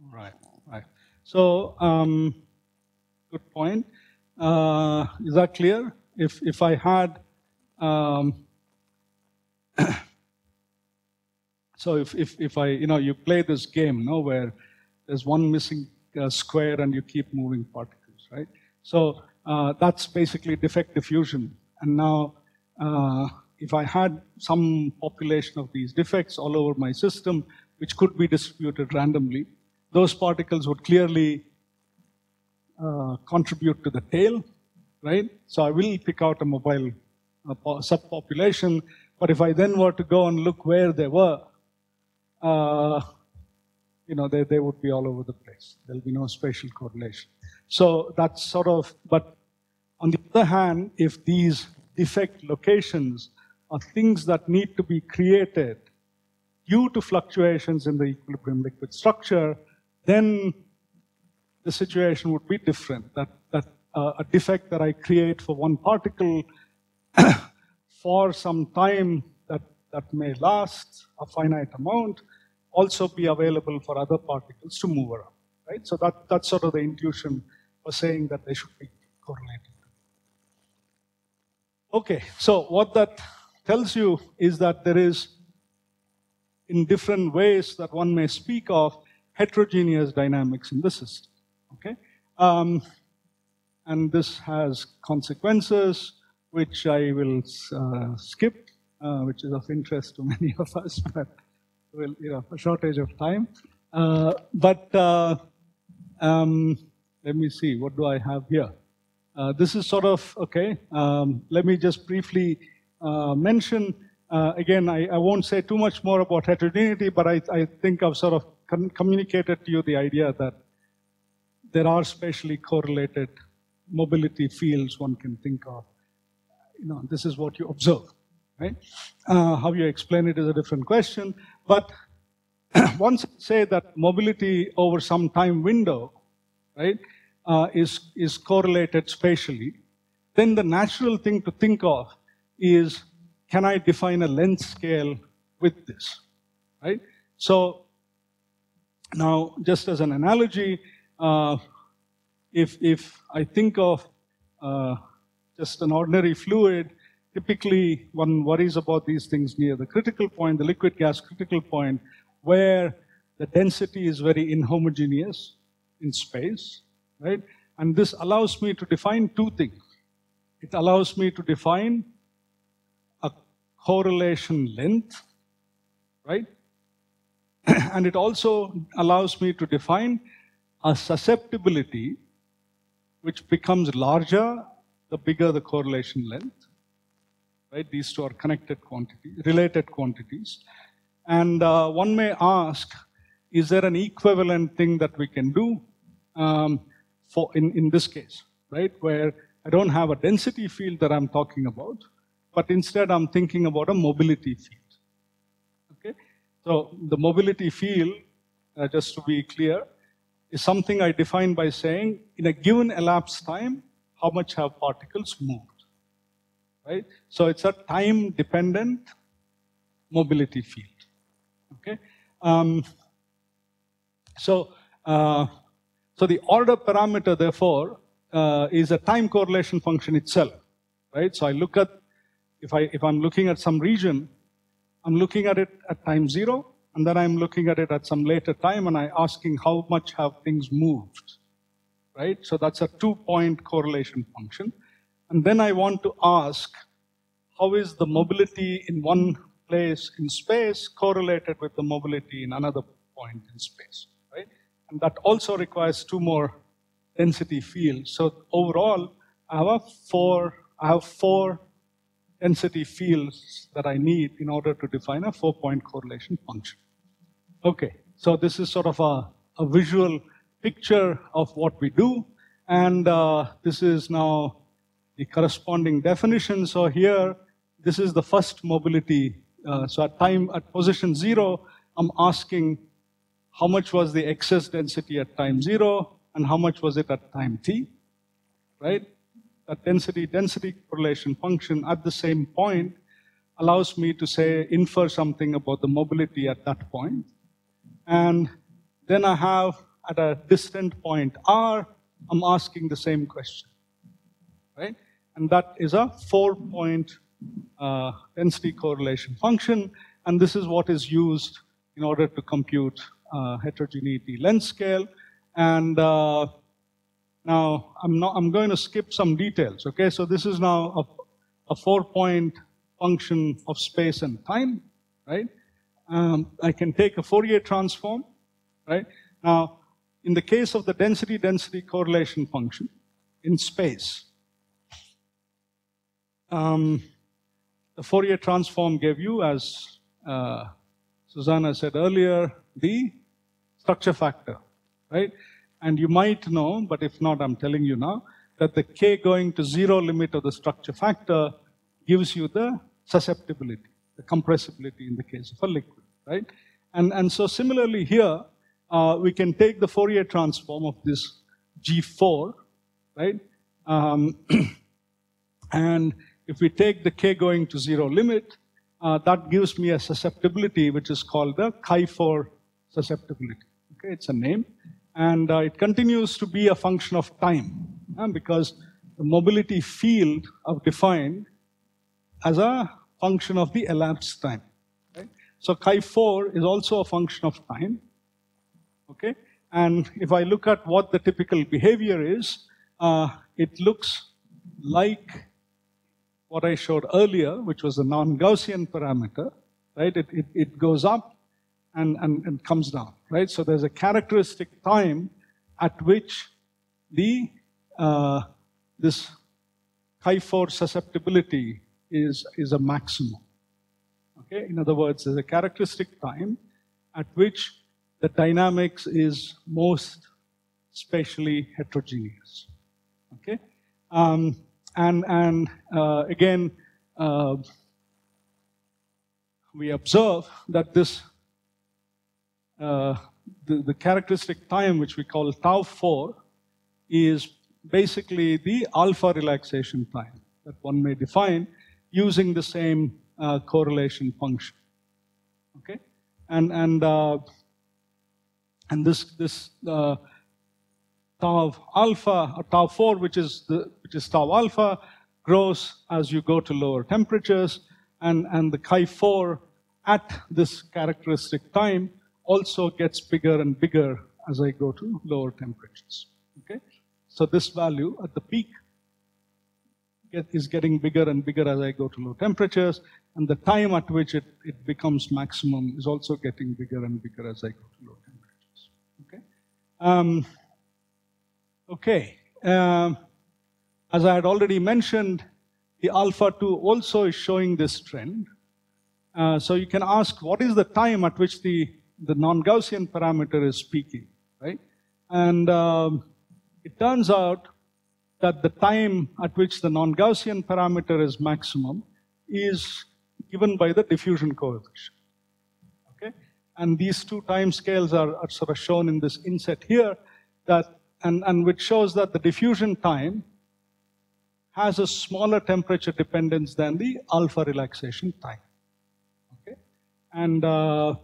Right, right. So, um, good point. Uh, is that clear? If if I had, um, so if, if if I you know you play this game, no, where there's one missing uh, square and you keep moving particles, right? So uh, that's basically defect diffusion. And now, uh, if I had some population of these defects all over my system, which could be distributed randomly, those particles would clearly uh, contribute to the tail, right? So I will pick out a mobile uh, po- subpopulation, but if I then were to go and look where they were, uh, you know, they, they would be all over the place. There'll be no spatial correlation. So that's sort of, but on the other hand, if these defect locations are things that need to be created due to fluctuations in the equilibrium liquid structure, then the situation would be different. That, that uh, a defect that I create for one particle for some time that, that may last a finite amount also be available for other particles to move around. Right? So that, that's sort of the intuition for saying that they should be correlated. Okay, so what that tells you is that there is, in different ways that one may speak of, heterogeneous dynamics in the system. Okay, um, and this has consequences which I will uh, skip, uh, which is of interest to many of us, but will you know a shortage of time. Uh, but uh, um, let me see, what do I have here? Uh, this is sort of okay. Um, let me just briefly uh, mention. Again, I, I, won't say too much more about heterogeneity, but I, I think I've sort of communicated to you the idea that there are spatially correlated mobility fields one can think of. You know, this is what you observe, right? Uh, how you explain it is a different question, but once say that mobility over some time window, right, uh, is is correlated spatially, then the natural thing to think of is can I define a length scale with this, right? So now, just as an analogy, uh, if, if I think of uh, just an ordinary fluid, typically one worries about these things near the critical point, the liquid gas critical point, where the density is very inhomogeneous in space, right? And this allows me to define two things. It allows me to define a correlation length, right? and it also allows me to define a susceptibility which becomes larger the bigger the correlation length. Right? These two are connected quantities, related quantities. And uh, one may ask, is there an equivalent thing that we can do um, for in, in this case, right? Where I don't have a density field that I'm talking about, but instead I'm thinking about a mobility field. So the mobility field, uh, just to be clear, is something I define by saying in a given elapsed time, how much have particles moved. Right? So it's a time dependent mobility field. Okay? Um, so, uh, so the order parameter, therefore, uh, is a time correlation function itself, right? So I look at, if, I, if I'm looking at some region, I'm looking at it at time zero, and then I'm looking at it at some later time, and I'm asking how much have things moved, right? So that's a two-point correlation function. And then I want to ask, how is the mobility in one place in space correlated with the mobility in another point in space, right? And that also requires two more density fields. So overall, I have four, I have four density fields that I need in order to define a four-point correlation function. Okay, so this is sort of a, a visual picture of what we do, and uh, this is now the corresponding definition. So here, this is the first mobility. Uh, so at time, at position zero, I'm asking how much was the excess density at time zero, and how much was it at time t, right? That density-density correlation function at the same point allows me to say, infer something about the mobility at that point. And then I have, at a distant point r, I'm asking the same question, right? And that is a four-point uh, density correlation function, and this is what is used in order to compute uh, heterogeneity length scale. And uh, now I'm, not, I'm going to skip some details, okay? So this is now a, a four-point function of space and time, right? Um, I can take a Fourier transform, right? Now, in the case of the density-density correlation function in space, um, the Fourier transform gave you, as uh, Susanna said earlier, the structure factor, right? And you might know, but if not, I'm telling you now, that the k going to zero limit of the structure factor gives you the susceptibility, the compressibility in the case of a liquid, right? And, and so similarly here, uh, we can take the Fourier transform of this G4, right? Um, and if we take the k going to zero limit, uh, that gives me a susceptibility which is called the chi4 susceptibility. Okay, it's a name and uh, it continues to be a function of time uh, because the mobility field are defined as a function of the elapsed time. So chi4 is also a function of time. Okay, and if I look at what the typical behavior is, uh, it looks like what I showed earlier, which was a non-Gaussian parameter. Right? It, it, it goes up and, and, and comes down, right? So there's a characteristic time at which the uh, this chi4 susceptibility is, is a maximum. Okay, in other words, there's a characteristic time at which the dynamics is most spatially heterogeneous. Okay, um, and and uh, again, uh, we observe that this uh, the, the characteristic time, which we call tau 4, is basically the alpha relaxation time that one may define using the same uh, correlation function. Okay, and and uh, and this this uh, tau alpha or tau four, which is the which is tau alpha, grows as you go to lower temperatures, and and the chi four at this characteristic time also gets bigger and bigger as I go to lower temperatures. Okay, so this value at the peak get, is getting bigger and bigger as I go to low temperatures, and the time at which it, it becomes maximum is also getting bigger and bigger as I go to low temperatures. Okay, um, okay. Um, as I had already mentioned, the alpha 2 also is showing this trend. Uh, so you can ask, what is the time at which the the non-Gaussian parameter is speaking, right? And um, it turns out that the time at which the non-Gaussian parameter is maximum is given by the diffusion coefficient. Okay? And these two time scales are, are sort of shown in this inset here, that and, and which shows that the diffusion time has a smaller temperature dependence than the alpha relaxation time. Okay? And uh,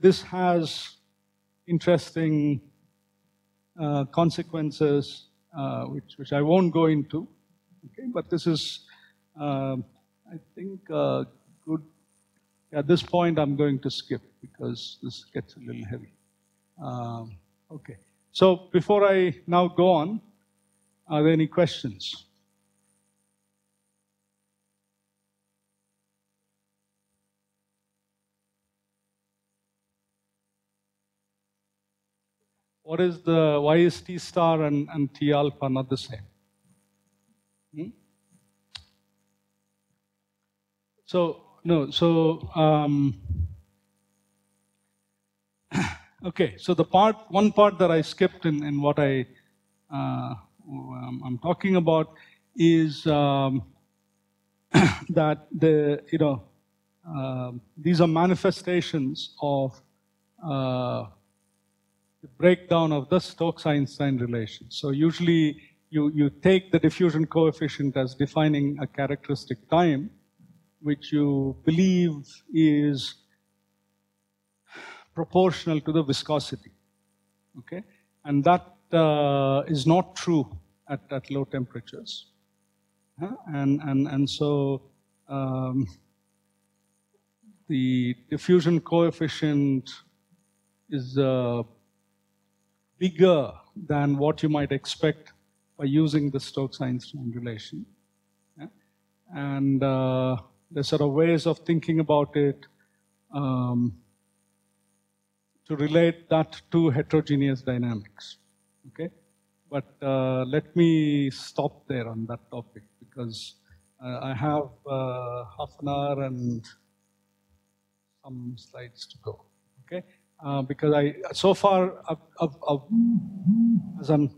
this has interesting uh, consequences, uh, which, which I won't go into. Okay, but this is, um, I think, uh, good. At this point, I'm going to skip because this gets a little heavy. Um, okay, so before I now go on, are there any questions? What is the, why is T star and, and T alpha not the same? Hmm? So, no, so, um, okay, so the part, one part that I skipped in, in what I, uh, I'm talking about is um, that the, you know, uh, these are manifestations of uh, breakdown of the Stokes-Einstein relation. So usually you, you take the diffusion coefficient as defining a characteristic time, which you believe is proportional to the viscosity. Okay? And that uh, is not true at, at low temperatures. And, and, and so um, the diffusion coefficient is uh, bigger than what you might expect by using the Stokes-Einstein relation. Yeah? And uh, there's sort of ways of thinking about it um, to relate that to heterogeneous dynamics. Okay, but uh, let me stop there on that topic because uh, I have uh, half an hour and some slides to go. Okay uh, because I so far I've, I've, I've, as I'm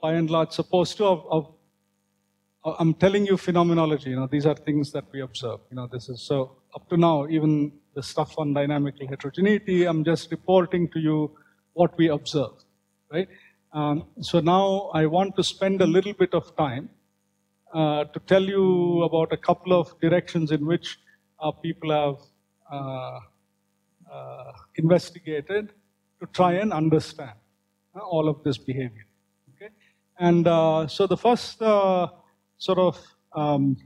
by and large supposed to I've, I'm telling you phenomenology. You know, these are things that we observe. You know, this is so up to now. Even the stuff on dynamical heterogeneity, I'm just reporting to you what we observe, right? Um, so now I want to spend a little bit of time uh, to tell you about a couple of directions in which uh, people have uh, investigated to try and understand uh, all of this behavior. Okay, and uh, so the first uh, sort of um,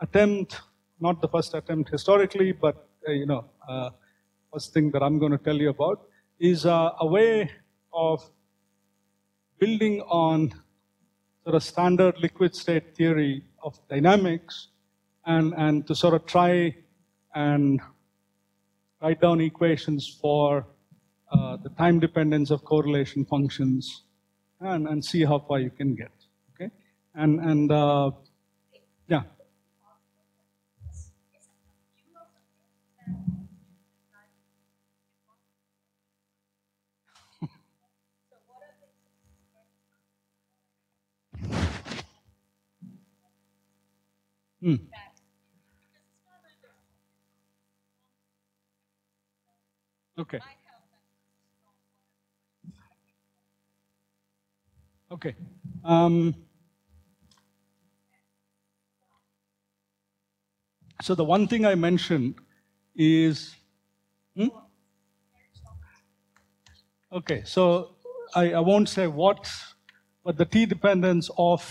attempt, not the first attempt historically, but uh, you know, first thing that I'm going to tell you about is a way of building on sort of standard liquid state theory of dynamics and, and to sort of try and write down equations for uh, the time dependence of correlation functions and, and see how far you can get. Okay? And, and uh, yeah. hmm. Okay. Okay. Um, so the one thing I mentioned is, hmm? okay, so I, I won't say what, but the T dependence of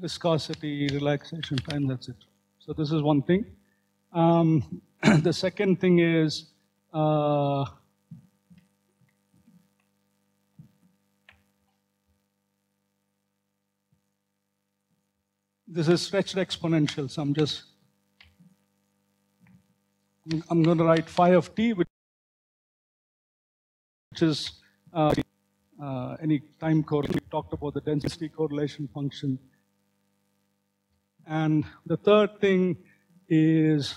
viscosity, relaxation time, that's it. So this is one thing. Um, the second thing is uh, this is stretched exponential, so I'm just, I'm going to write phi of t, which is uh, uh, any time correlation. We talked about the density correlation function. And the third thing is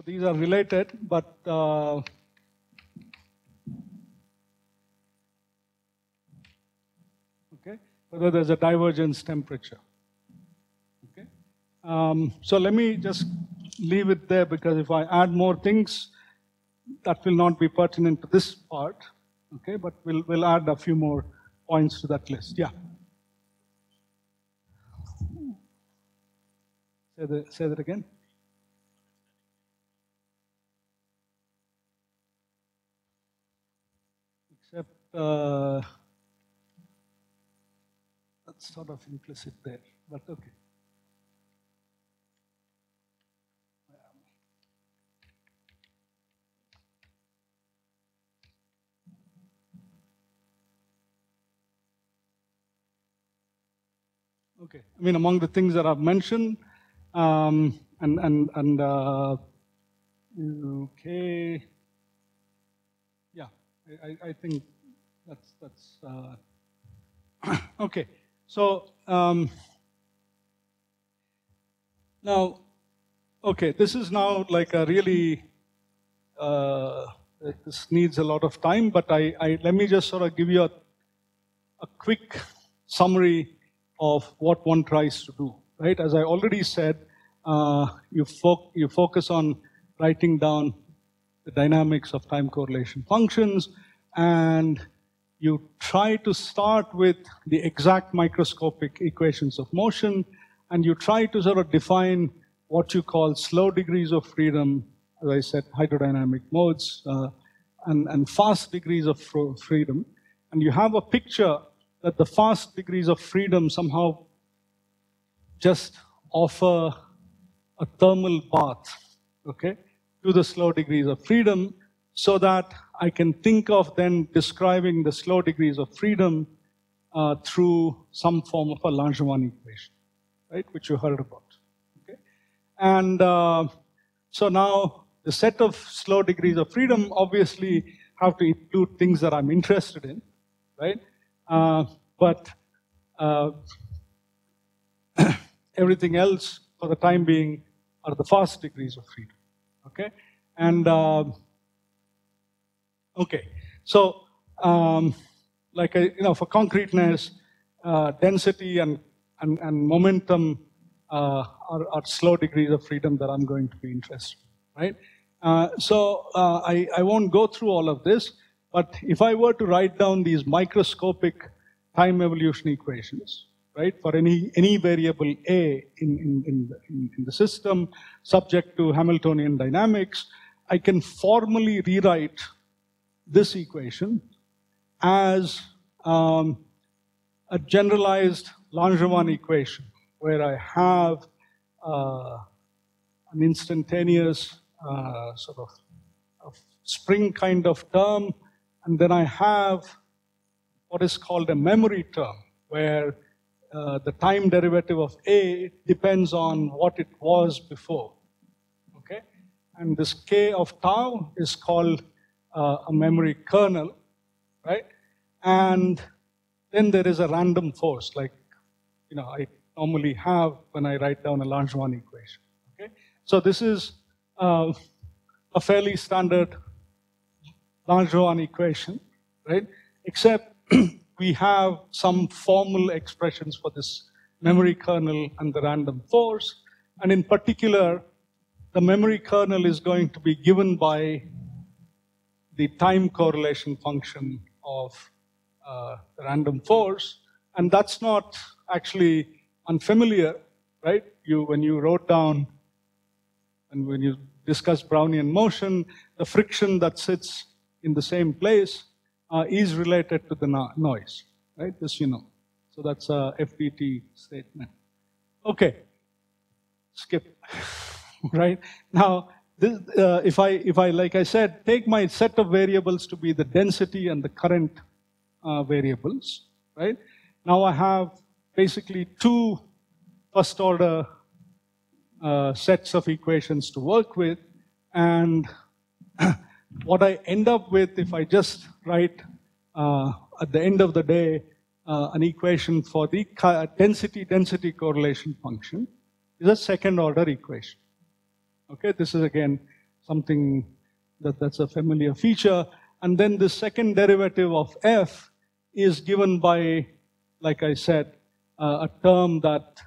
So these are related, but uh, okay, whether there's a divergence temperature. Okay, um, so let me just leave it there because if I add more things, that will not be pertinent to this part, okay, but we'll, we'll add a few more points to that list. Yeah. Say, the, say that again. Except uh, that's sort of implicit there, but okay. Okay. I mean, among the things that I've mentioned, um, and and and uh, okay, yeah, I, I- I think that's that's uh, okay. So um, now, okay, this is now like a really. Uh, this needs a lot of time, but I, I let me just sort of give you a a quick summary of what one tries to do, right? As I already said, uh, you, fo- you focus on writing down the dynamics of time correlation functions, and you try to start with the exact microscopic equations of motion, and you try to sort of define what you call slow degrees of freedom, as I said, hydrodynamic modes, uh, and, and fast degrees of freedom. And you have a picture that the fast degrees of freedom somehow just offer a thermal bath, okay, to the slow degrees of freedom so that I can think of then describing the slow degrees of freedom uh, through some form of a Langevin equation, right, which you heard about. Okay? And uh, so now the set of slow degrees of freedom obviously have to include things that I'm interested in, right? Uh, but uh, everything else, for the time being, are the fast degrees of freedom. Okay, and um okay, so um, like I, you know, for concreteness, uh, density and and, and momentum uh, are, are slow degrees of freedom that I'm going to be interested, in, right? Uh, so uh, I, I won't go through all of this, but if I were to write down these microscopic time evolution equations, right, for any, any variable A in, in, in, the, in, in the system subject to Hamiltonian dynamics, I can formally rewrite this equation as um, a generalized Langevin equation where I have uh, an instantaneous uh, sort of, spring kind of term, and then I have what is called a memory term, where uh, the time derivative of A depends on what it was before. Okay? And this K of tau is called uh, a memory kernel, right? And then there is a random force, like you know I normally have when I write down a Langevin equation. Okay? So this is uh, a fairly standard Langevin equation, right? Except we have some formal expressions for this memory kernel and the random force. And in particular, the memory kernel is going to be given by the time correlation function of uh, random force. And that's not actually unfamiliar, right? You, when you wrote down and when you discuss Brownian motion, the friction that sits in the same place uh, is related to the no- noise, right? This you know. So that's a FDT statement. Okay, skip. right now, this, uh, if I if I like I said, take my set of variables to be the density and the current uh, variables, right? Now I have basically two first order uh, sets of equations to work with, and what I end up with if I just write uh, at the end of the day uh, an equation for the density density correlation function is a second order equation. Okay, this is again something that, that's a familiar feature. And then the second derivative of f is given by, like I said, uh, a term that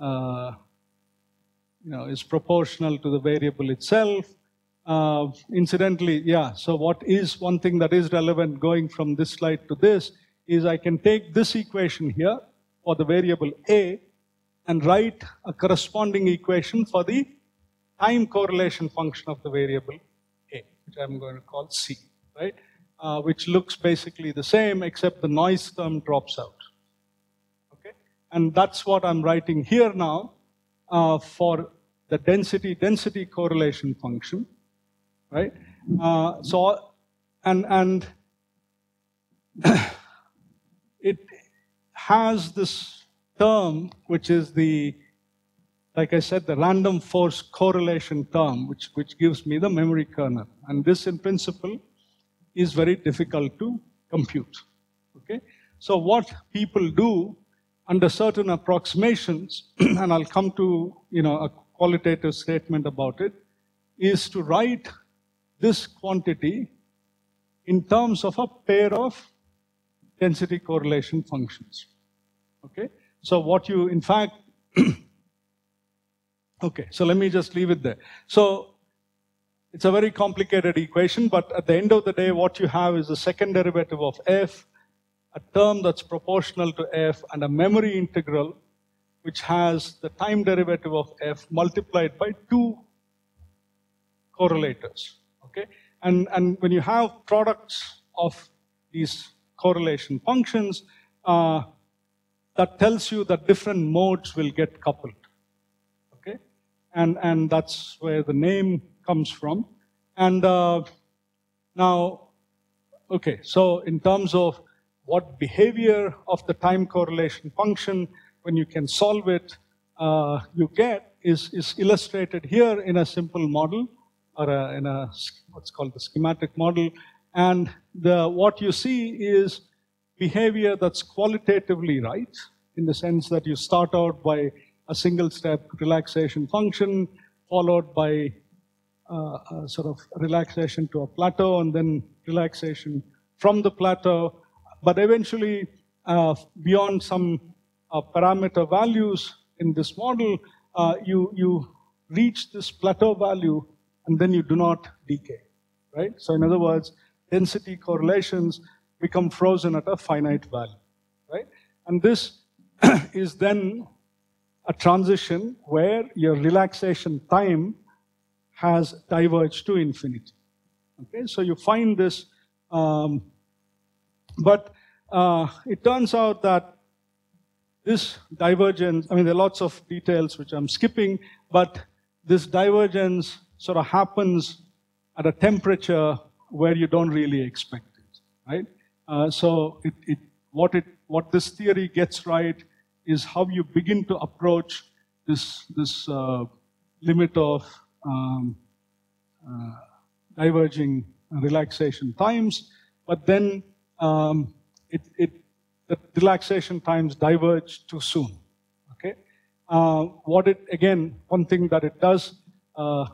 uh, you know, is proportional to the variable itself uh, incidentally, yeah, so what is one thing that is relevant going from this slide to this is I can take this equation here for the variable A and write a corresponding equation for the time correlation function of the variable A, which I'm going to call C, right? Uh, which looks basically the same except the noise term drops out. Okay? And that's what I'm writing here now uh, for the density density correlation function right? Uh, so, and, and it has this term, which is the, like I said, the random force correlation term, which, which gives me the memory kernel. And this, in principle, is very difficult to compute. Okay? So what people do under certain approximations, and I'll come to you know a qualitative statement about it, is to write this quantity in terms of a pair of density correlation functions. Okay? So what you, in fact, okay, so let me just leave it there. So it's a very complicated equation, but at the end of the day, what you have is the second derivative of f, a term that's proportional to f, and a memory integral, which has the time derivative of f multiplied by two correlators. Okay? And, and when you have products of these correlation functions, uh, that tells you that different modes will get coupled. And, and that's where the name comes from. And uh, now, okay, so in terms of what behavior of the time correlation function, when you can solve it, uh, you get is, is illustrated here in a simple model or a, in a what's called the schematic model. And the, what you see is behavior that's qualitatively right in the sense that you start out by a single step relaxation function followed by uh, a sort of relaxation to a plateau and then relaxation from the plateau. But eventually, uh, beyond some uh, parameter values in this model, uh, you, you reach this plateau value and then you do not decay, right? So in other words, density correlations become frozen at a finite value, right? And this is then a transition where your relaxation time has diverged to infinity. Okay, so you find this, um, but uh, it turns out that this divergence, I mean, there are lots of details which I'm skipping, but this divergence sort of happens at a temperature where you don't really expect it, right? Uh, so it, it, what, it, what this theory gets right is how you begin to approach this, this uh, limit of um, uh, diverging relaxation times, but then um, it, it, the relaxation times diverge too soon. Okay, uh, what it again, one thing that it does uh,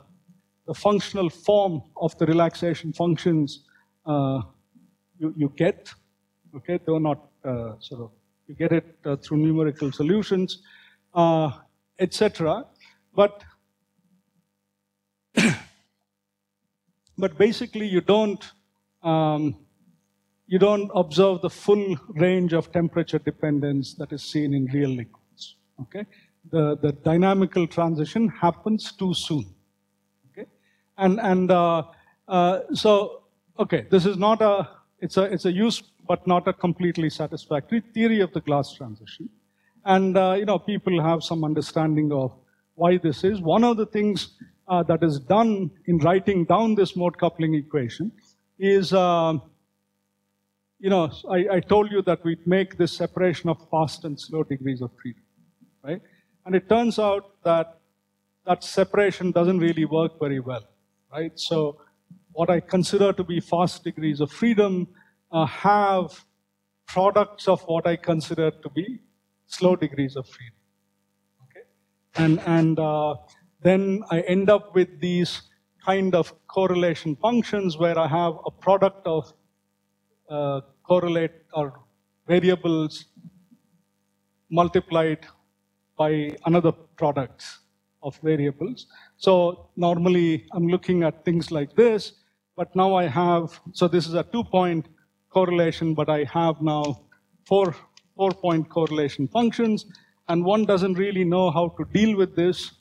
the functional form of the relaxation functions uh, you, you, get. Okay, they're not uh, sort of, you get it uh, through numerical solutions, uh, etc. But but basically, you don't um, you don't observe the full range of temperature dependence that is seen in real liquids. Okay, the the dynamical transition happens too soon. Okay, and, and uh, uh, so, okay, this is not a, it's a, it's a use, but not a completely satisfactory theory of the glass transition. And, uh, you know, people have some understanding of why this is. One of the things uh, that is done in writing down this mode coupling equation is, uh, you know, I, I, told you that we make this separation of fast and slow degrees of freedom, right? And it turns out that that separation doesn't really work very well right? So what I consider to be fast degrees of freedom uh, have products of what I consider to be slow degrees of freedom. Okay? And, and uh, then I end up with these kind of correlation functions where I have a product of uh, correlate or variables multiplied by another product of variables. So normally I'm looking at things like this, but now I have, so this is a two point correlation, but I have now four, four point correlation functions, and one doesn't really know how to deal with this,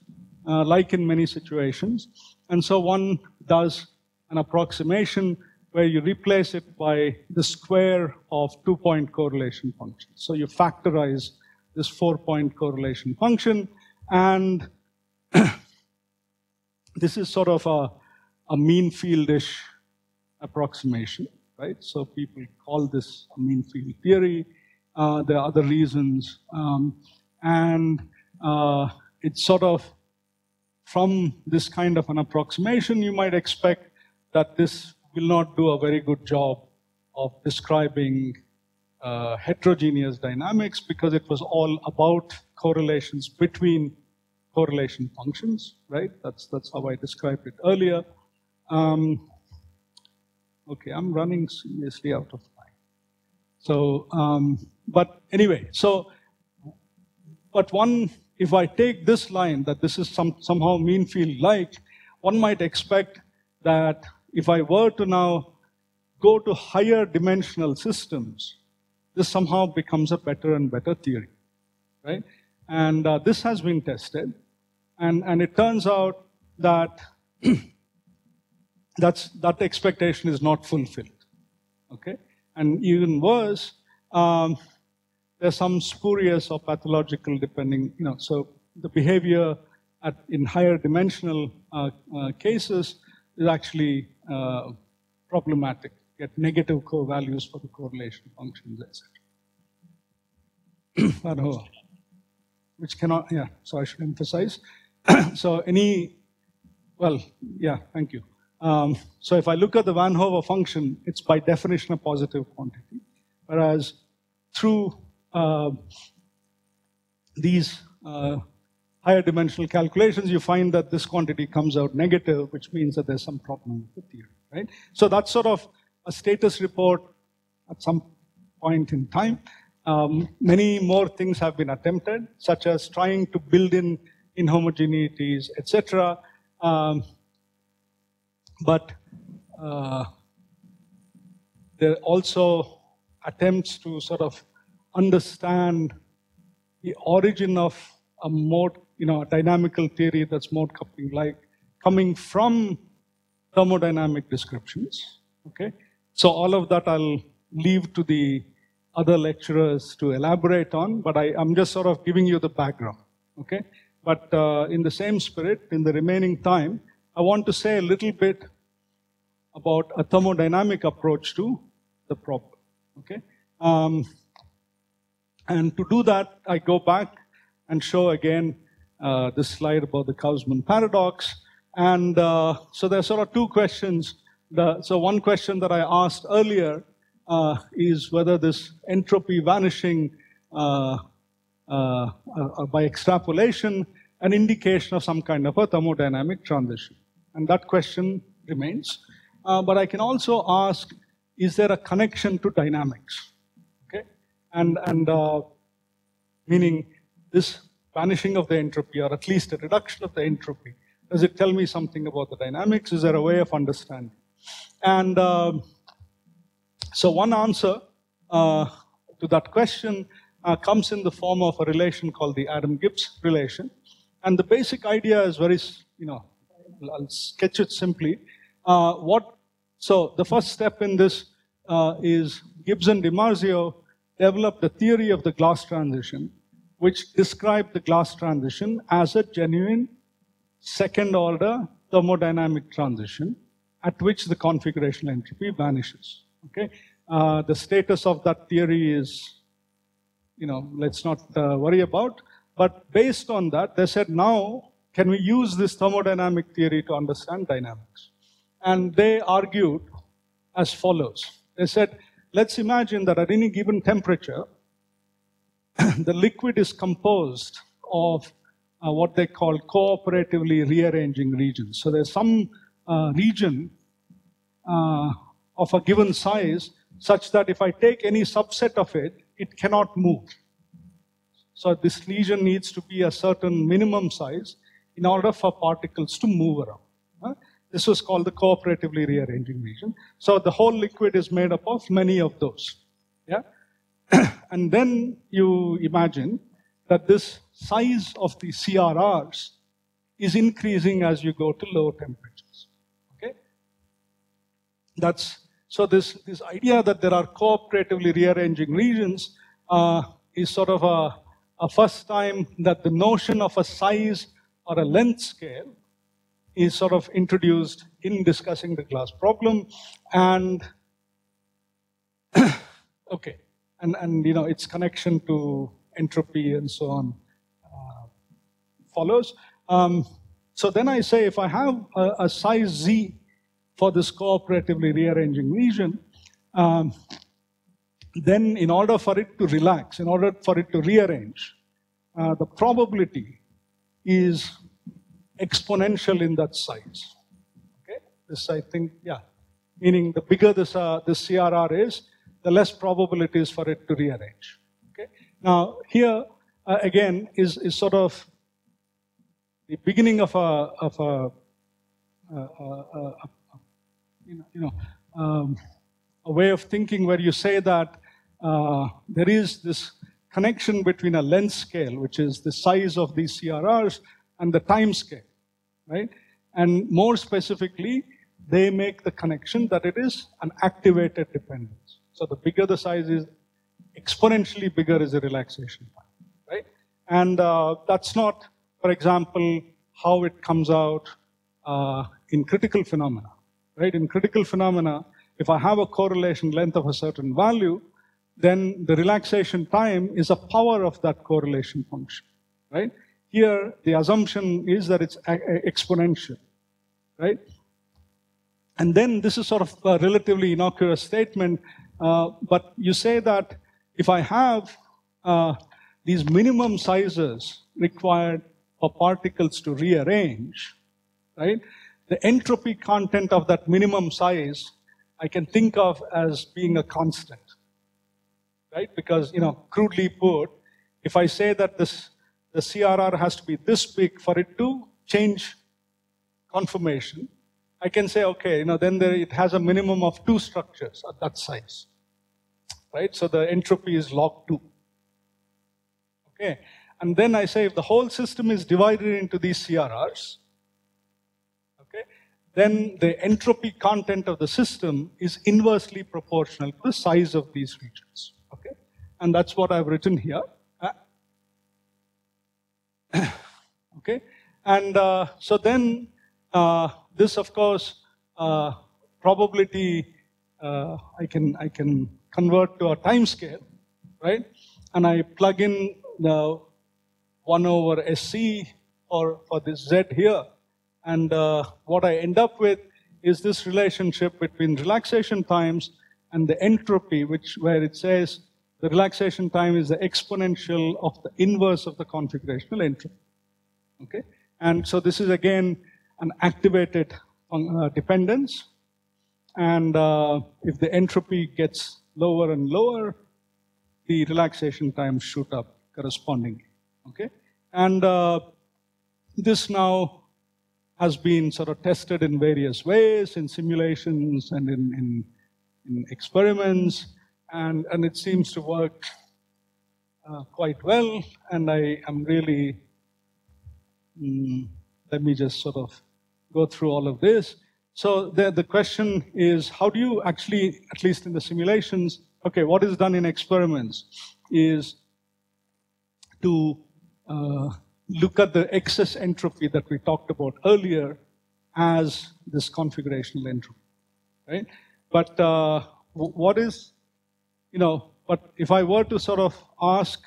uh, like in many situations. And so one does an approximation where you replace it by the square of two point correlation functions. So you factorize this four point correlation function, and this is sort of a, a mean fieldish approximation, right? So people call this a mean field theory. Uh, there are other reasons. Um, and uh, it's sort of from this kind of an approximation, you might expect that this will not do a very good job of describing uh, heterogeneous dynamics because it was all about correlations between correlation functions, right? That's, that's how I described it earlier. Um, okay, I'm running seriously out of time. So, um, but anyway, so, but one, if I take this line that this is some, somehow mean field like, one might expect that if I were to now go to higher dimensional systems, this somehow becomes a better and better theory, right? And uh, this has been tested, and, and it turns out that that's, that expectation is not fulfilled, okay? And even worse, um, there's some spurious or pathological depending, you know, so the behavior at, in higher dimensional uh, uh, cases is actually uh, problematic, get negative co-values for the correlation functions, etc. Which cannot, yeah, so I should emphasize. so any, well, yeah, thank you. Um, so if I look at the Van Hove function, it's by definition a positive quantity. Whereas through uh, these uh, higher dimensional calculations, you find that this quantity comes out negative, which means that there's some problem with the theory, right? So that's sort of a status report at some point in time. Um, many more things have been attempted, such as trying to build in inhomogeneities, etc. Um, but uh, there are also attempts to sort of understand the origin of a mode you know, a dynamical theory that's mode coupling like coming from thermodynamic descriptions. Okay, so all of that I'll leave to the other lecturers to elaborate on, but I, am just sort of giving you the background. Okay, but uh, in the same spirit, in the remaining time, I want to say a little bit about a thermodynamic approach to the problem. Okay, um, and to do that, I go back and show again uh, this slide about the Kauzmann paradox. And uh, so there's sort of two questions. The, so one question that I asked earlier uh, is whether this entropy vanishing uh, uh, uh, by extrapolation an indication of some kind of a thermodynamic transition. And that question remains. But I can also ask, is there a connection to dynamics? Okay, and and meaning this vanishing of the entropy, or at least a reduction of the entropy? Does it tell me something about the dynamics? Is there a way of understanding? And uh, so one answer uh, to that question uh, comes in the form of a relation called the Adam-Gibbs relation. And the basic idea is very, you know, I'll sketch it simply. Uh, what, so the first step in this uh, is Gibbs and DiMarzio developed the theory of the glass transition which described the glass transition as a genuine second order thermodynamic transition at which the configurational entropy vanishes. Okay, uh, the status of that theory is, you know, let's not uh, worry about. But based on that, they said now can we use this thermodynamic theory to understand dynamics? And they argued as follows. They said, let's imagine that at any given temperature, the liquid is composed of uh, what they call cooperatively rearranging regions. So there's some uh, region uh, of a given size such that if I take any subset of it, it cannot move. So this region needs to be a certain minimum size. in order for particles to move around. This was called the cooperatively rearranging region. So the whole liquid is made up of many of those. Yeah? and then you imagine that this size of the CRRs is increasing as you go to lower temperatures. Okay? That's so this, this idea that there are cooperatively rearranging regions uh, is sort of a, a first time that the notion of a size or a length scale is sort of introduced in discussing the glass problem and okay and and you know its connection to entropy and so on uh, follows. Um, so then i say if i have a, a size z for this cooperatively rearranging region um, then in order for it to relax in order for it to rearrange uh, the probability is exponential in that size. Okay, this I think, yeah, meaning the bigger this uh, CRR is, the less probability is for it to rearrange. Okay, now here uh, again is is sort of the beginning of a of a, a, a, a you know, you know um, a way of thinking where you say that uh, there is this connection between a length scale, which is the size of these CRRs, and the time scale, right? And more specifically, they make the connection that it is an activated dependence. So the bigger the size is, exponentially bigger is the relaxation time, right? And uh, that's not, for example, how it comes out uh, in critical phenomena, right? In critical phenomena, if I have a correlation length of a certain value, then the relaxation time is a power of that correlation function, right? Here, the assumption is that it's exponential, right? And then this is sort of a relatively innocuous statement, uh, but you say that if I have uh, these minimum sizes required for particles to rearrange, right? The entropy content of that minimum size I can think of as being a constant right? Because, you know, crudely put, if I say that this, the CRR has to be this big for it to change conformation, I can say, okay, you know, then there, it has a minimum of two structures at that size, right? So the entropy is log two. Okay, and then I say if the whole system is divided into these CRRs, okay, then the entropy content of the system is inversely proportional to the size of these regions Okay, and that's what I've written here. Okay, and uh, so then uh, this, of course, uh, probability uh, I can I can convert to a time scale, right? And I plug in the one over SC or for this Z here, and uh, what I end up with is this relationship between relaxation times and the entropy, which where it says the relaxation time is the exponential of the inverse of the configurational entropy. Okay? And so this is again an activated uh, dependence. And uh, if the entropy gets lower and lower, the relaxation times shoot up correspondingly. Okay? And uh, this now has been sort of tested in various ways, in simulations and in, in, in experiments and, and it seems to work uh, quite well. And I am really, mm, let me just sort of go through all of this. So the, the question is, how do you actually, at least in the simulations, okay, what is done in experiments is to uh, look at the excess entropy that we talked about earlier as this configurational entropy, right? But uh, what is you know, but if I were to sort of ask,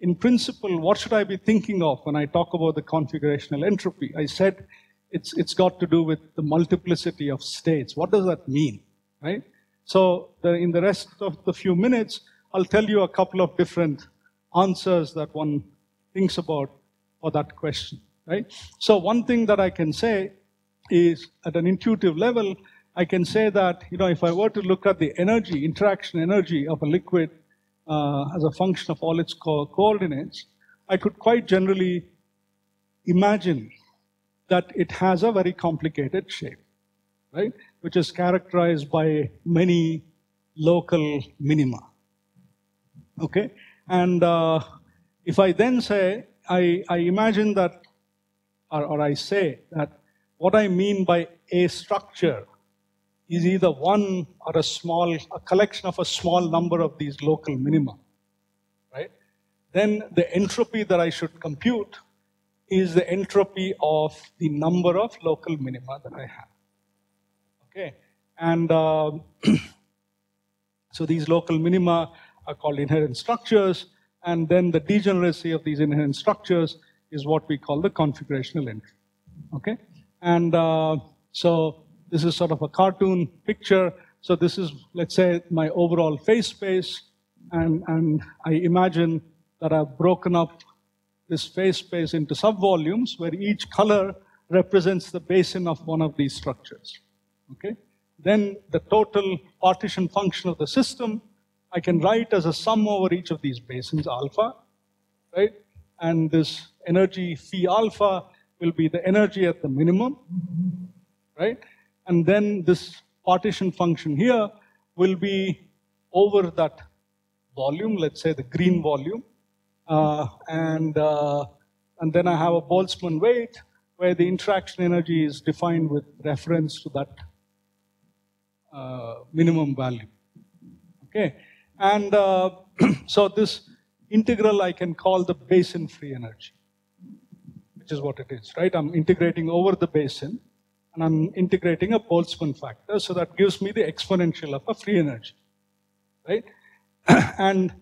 in principle, what should I be thinking of when I talk about the configurational entropy? I said it's, it's got to do with the multiplicity of states. What does that mean, right? So the, in the rest of the few minutes, I'll tell you a couple of different answers that one thinks about for that question, right? So one thing that I can say is at an intuitive level, I can say that, you know, if I were to look at the energy, interaction energy of a liquid uh, as a function of all its co coordinates, I could quite generally imagine that it has a very complicated shape, right? Which is characterized by many local minima. Okay? And uh, if I then say, I, I imagine that, or, or I say that what I mean by a structure is either one or a small, a collection of a small number of these local minima, right? Then the entropy that I should compute is the entropy of the number of local minima that I have. Okay, and uh, so these local minima are called inherent structures, and then the degeneracy of these inherent structures is what we call the configurational entropy. Okay, and uh, so this is sort of a cartoon picture. So this is, let's say, my overall phase space, and, and I imagine that I've broken up this phase space into subvolumes where each color represents the basin of one of these structures. Okay? Then the total partition function of the system I can write as a sum over each of these basins, alpha, right? And this energy phi alpha will be the energy at the minimum, right? And then this partition function here will be over that volume, let's say the green volume, uh, and, uh, and then I have a Boltzmann weight where the interaction energy is defined with reference to that uh, minimum value. Okay, and uh, so this integral I can call the basin free energy, which is what it is, right? I'm integrating over the basin and I'm integrating a Boltzmann factor, so that gives me the exponential of a free energy, right? and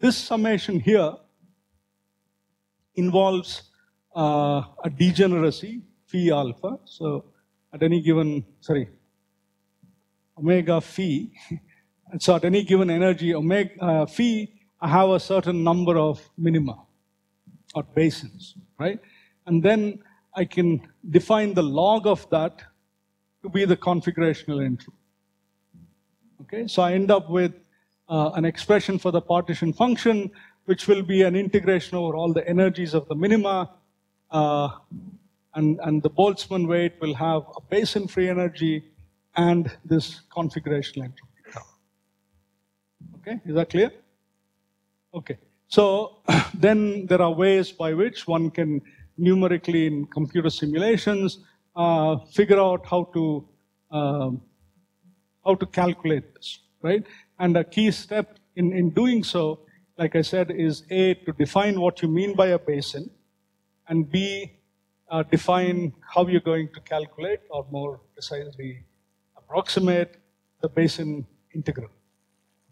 this summation here involves uh, a degeneracy, phi alpha. So at any given, sorry, omega phi, so at any given energy omega uh, phi, I have a certain number of minima or basins, right? And then I can define the log of that to be the configurational entropy. Okay, so I end up with uh, an expression for the partition function which will be an integration over all the energies of the minima. Uh, and, and the Boltzmann weight will have a basin free energy and this configurational entropy Okay, is that clear? Okay, so then there are ways by which one can numerically in computer simulations uh, figure out how to um, how to calculate this, right? And a key step in, in doing so like I said, is A, to define what you mean by a basin, and B, uh, define how you're going to calculate, or more precisely, approximate the basin integral.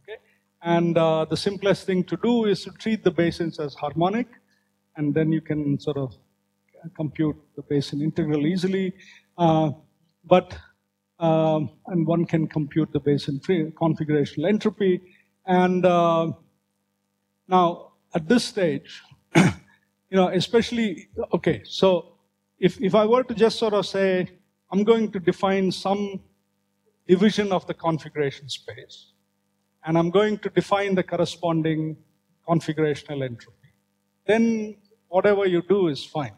Okay? And uh, the simplest thing to do is to treat the basins as harmonic, and then you can sort of compute the basin integral easily. Uh, but um, and one can compute the basin configurational entropy, and uh, now, at this stage, you know, especially, okay, so if, if I were to just sort of say, I'm going to define some division of the configuration space, and I'm going to define the corresponding configurational entropy, then whatever you do is fine?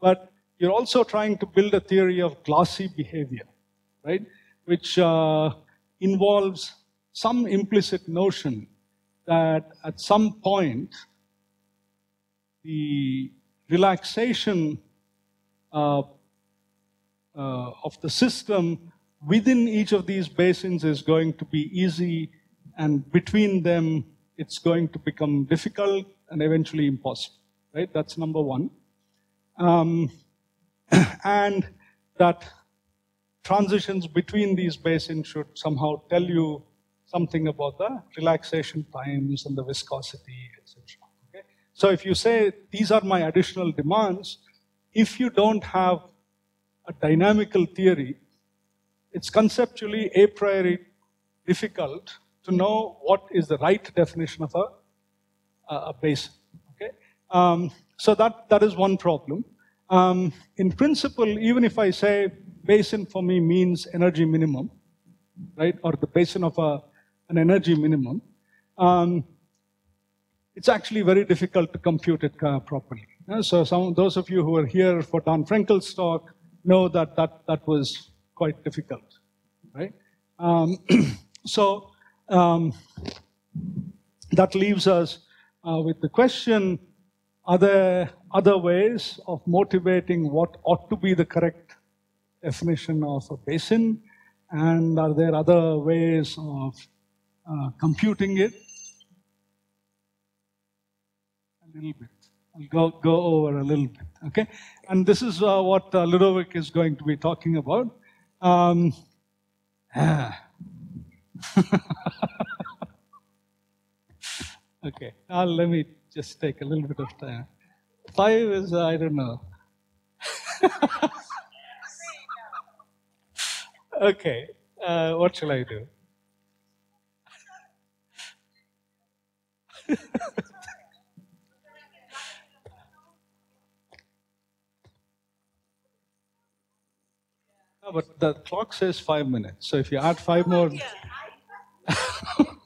But you're also trying to build a theory of glassy behavior, right? Which uh, involves some implicit notion that at some point, the relaxation uh, uh, of the system within each of these basins is going to be easy, and between them, it's going to become difficult and eventually impossible. Right? That's number one. Um, and that transitions between these basins should somehow tell you something about the relaxation times and the viscosity, etc. Okay? So if you say these are my additional demands, if you don't have a dynamical theory, it's conceptually a priori difficult to know what is the right definition of a, a basin. Okay? Um, so that, that is one problem. Um, in principle, even if I say basin for me means energy minimum, right, or the basin of a an energy minimum, um, it's actually very difficult to compute it uh, properly. Uh, so some those of you who were here for Daan Frenkel's talk know that that, that was quite difficult, right? Um, so um, that leaves us uh, with the question, are there other ways of motivating what ought to be the correct definition of a basin? And are there other ways of uh, computing it? A little bit. I'll go, go over a little bit, okay? And this is uh, what uh, Ludovic is going to be talking about. Um, ah. okay, now let me just take a little bit of time. Five is, I don't know. okay, uh, what shall I do? No, but the clock says five minutes. So if you add five more.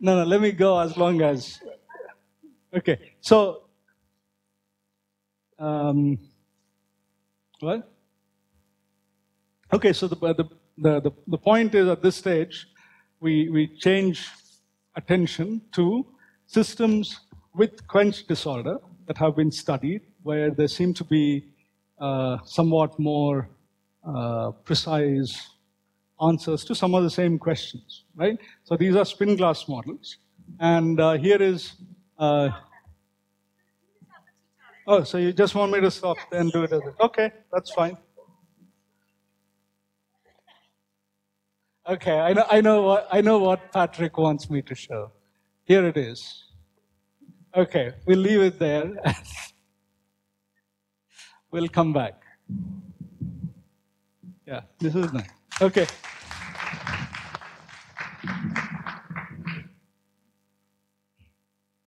no, no, let me go as long as. Okay, so. Um, what? Okay, so the, the, the, the, point is at this stage, we, we change attention to systems with quench disorder that have been studied, where there seem to be uh, somewhat more uh, precise answers to some of the same questions, right? So these are spin glass models. And uh, here is, uh, oh, so you just want me to stop and do it as okay, that's fine. Okay, I know, I know what I know what Patrick wants me to show. Here it is. Okay, we'll leave it there. we'll come back. Yeah, this is nice. Okay.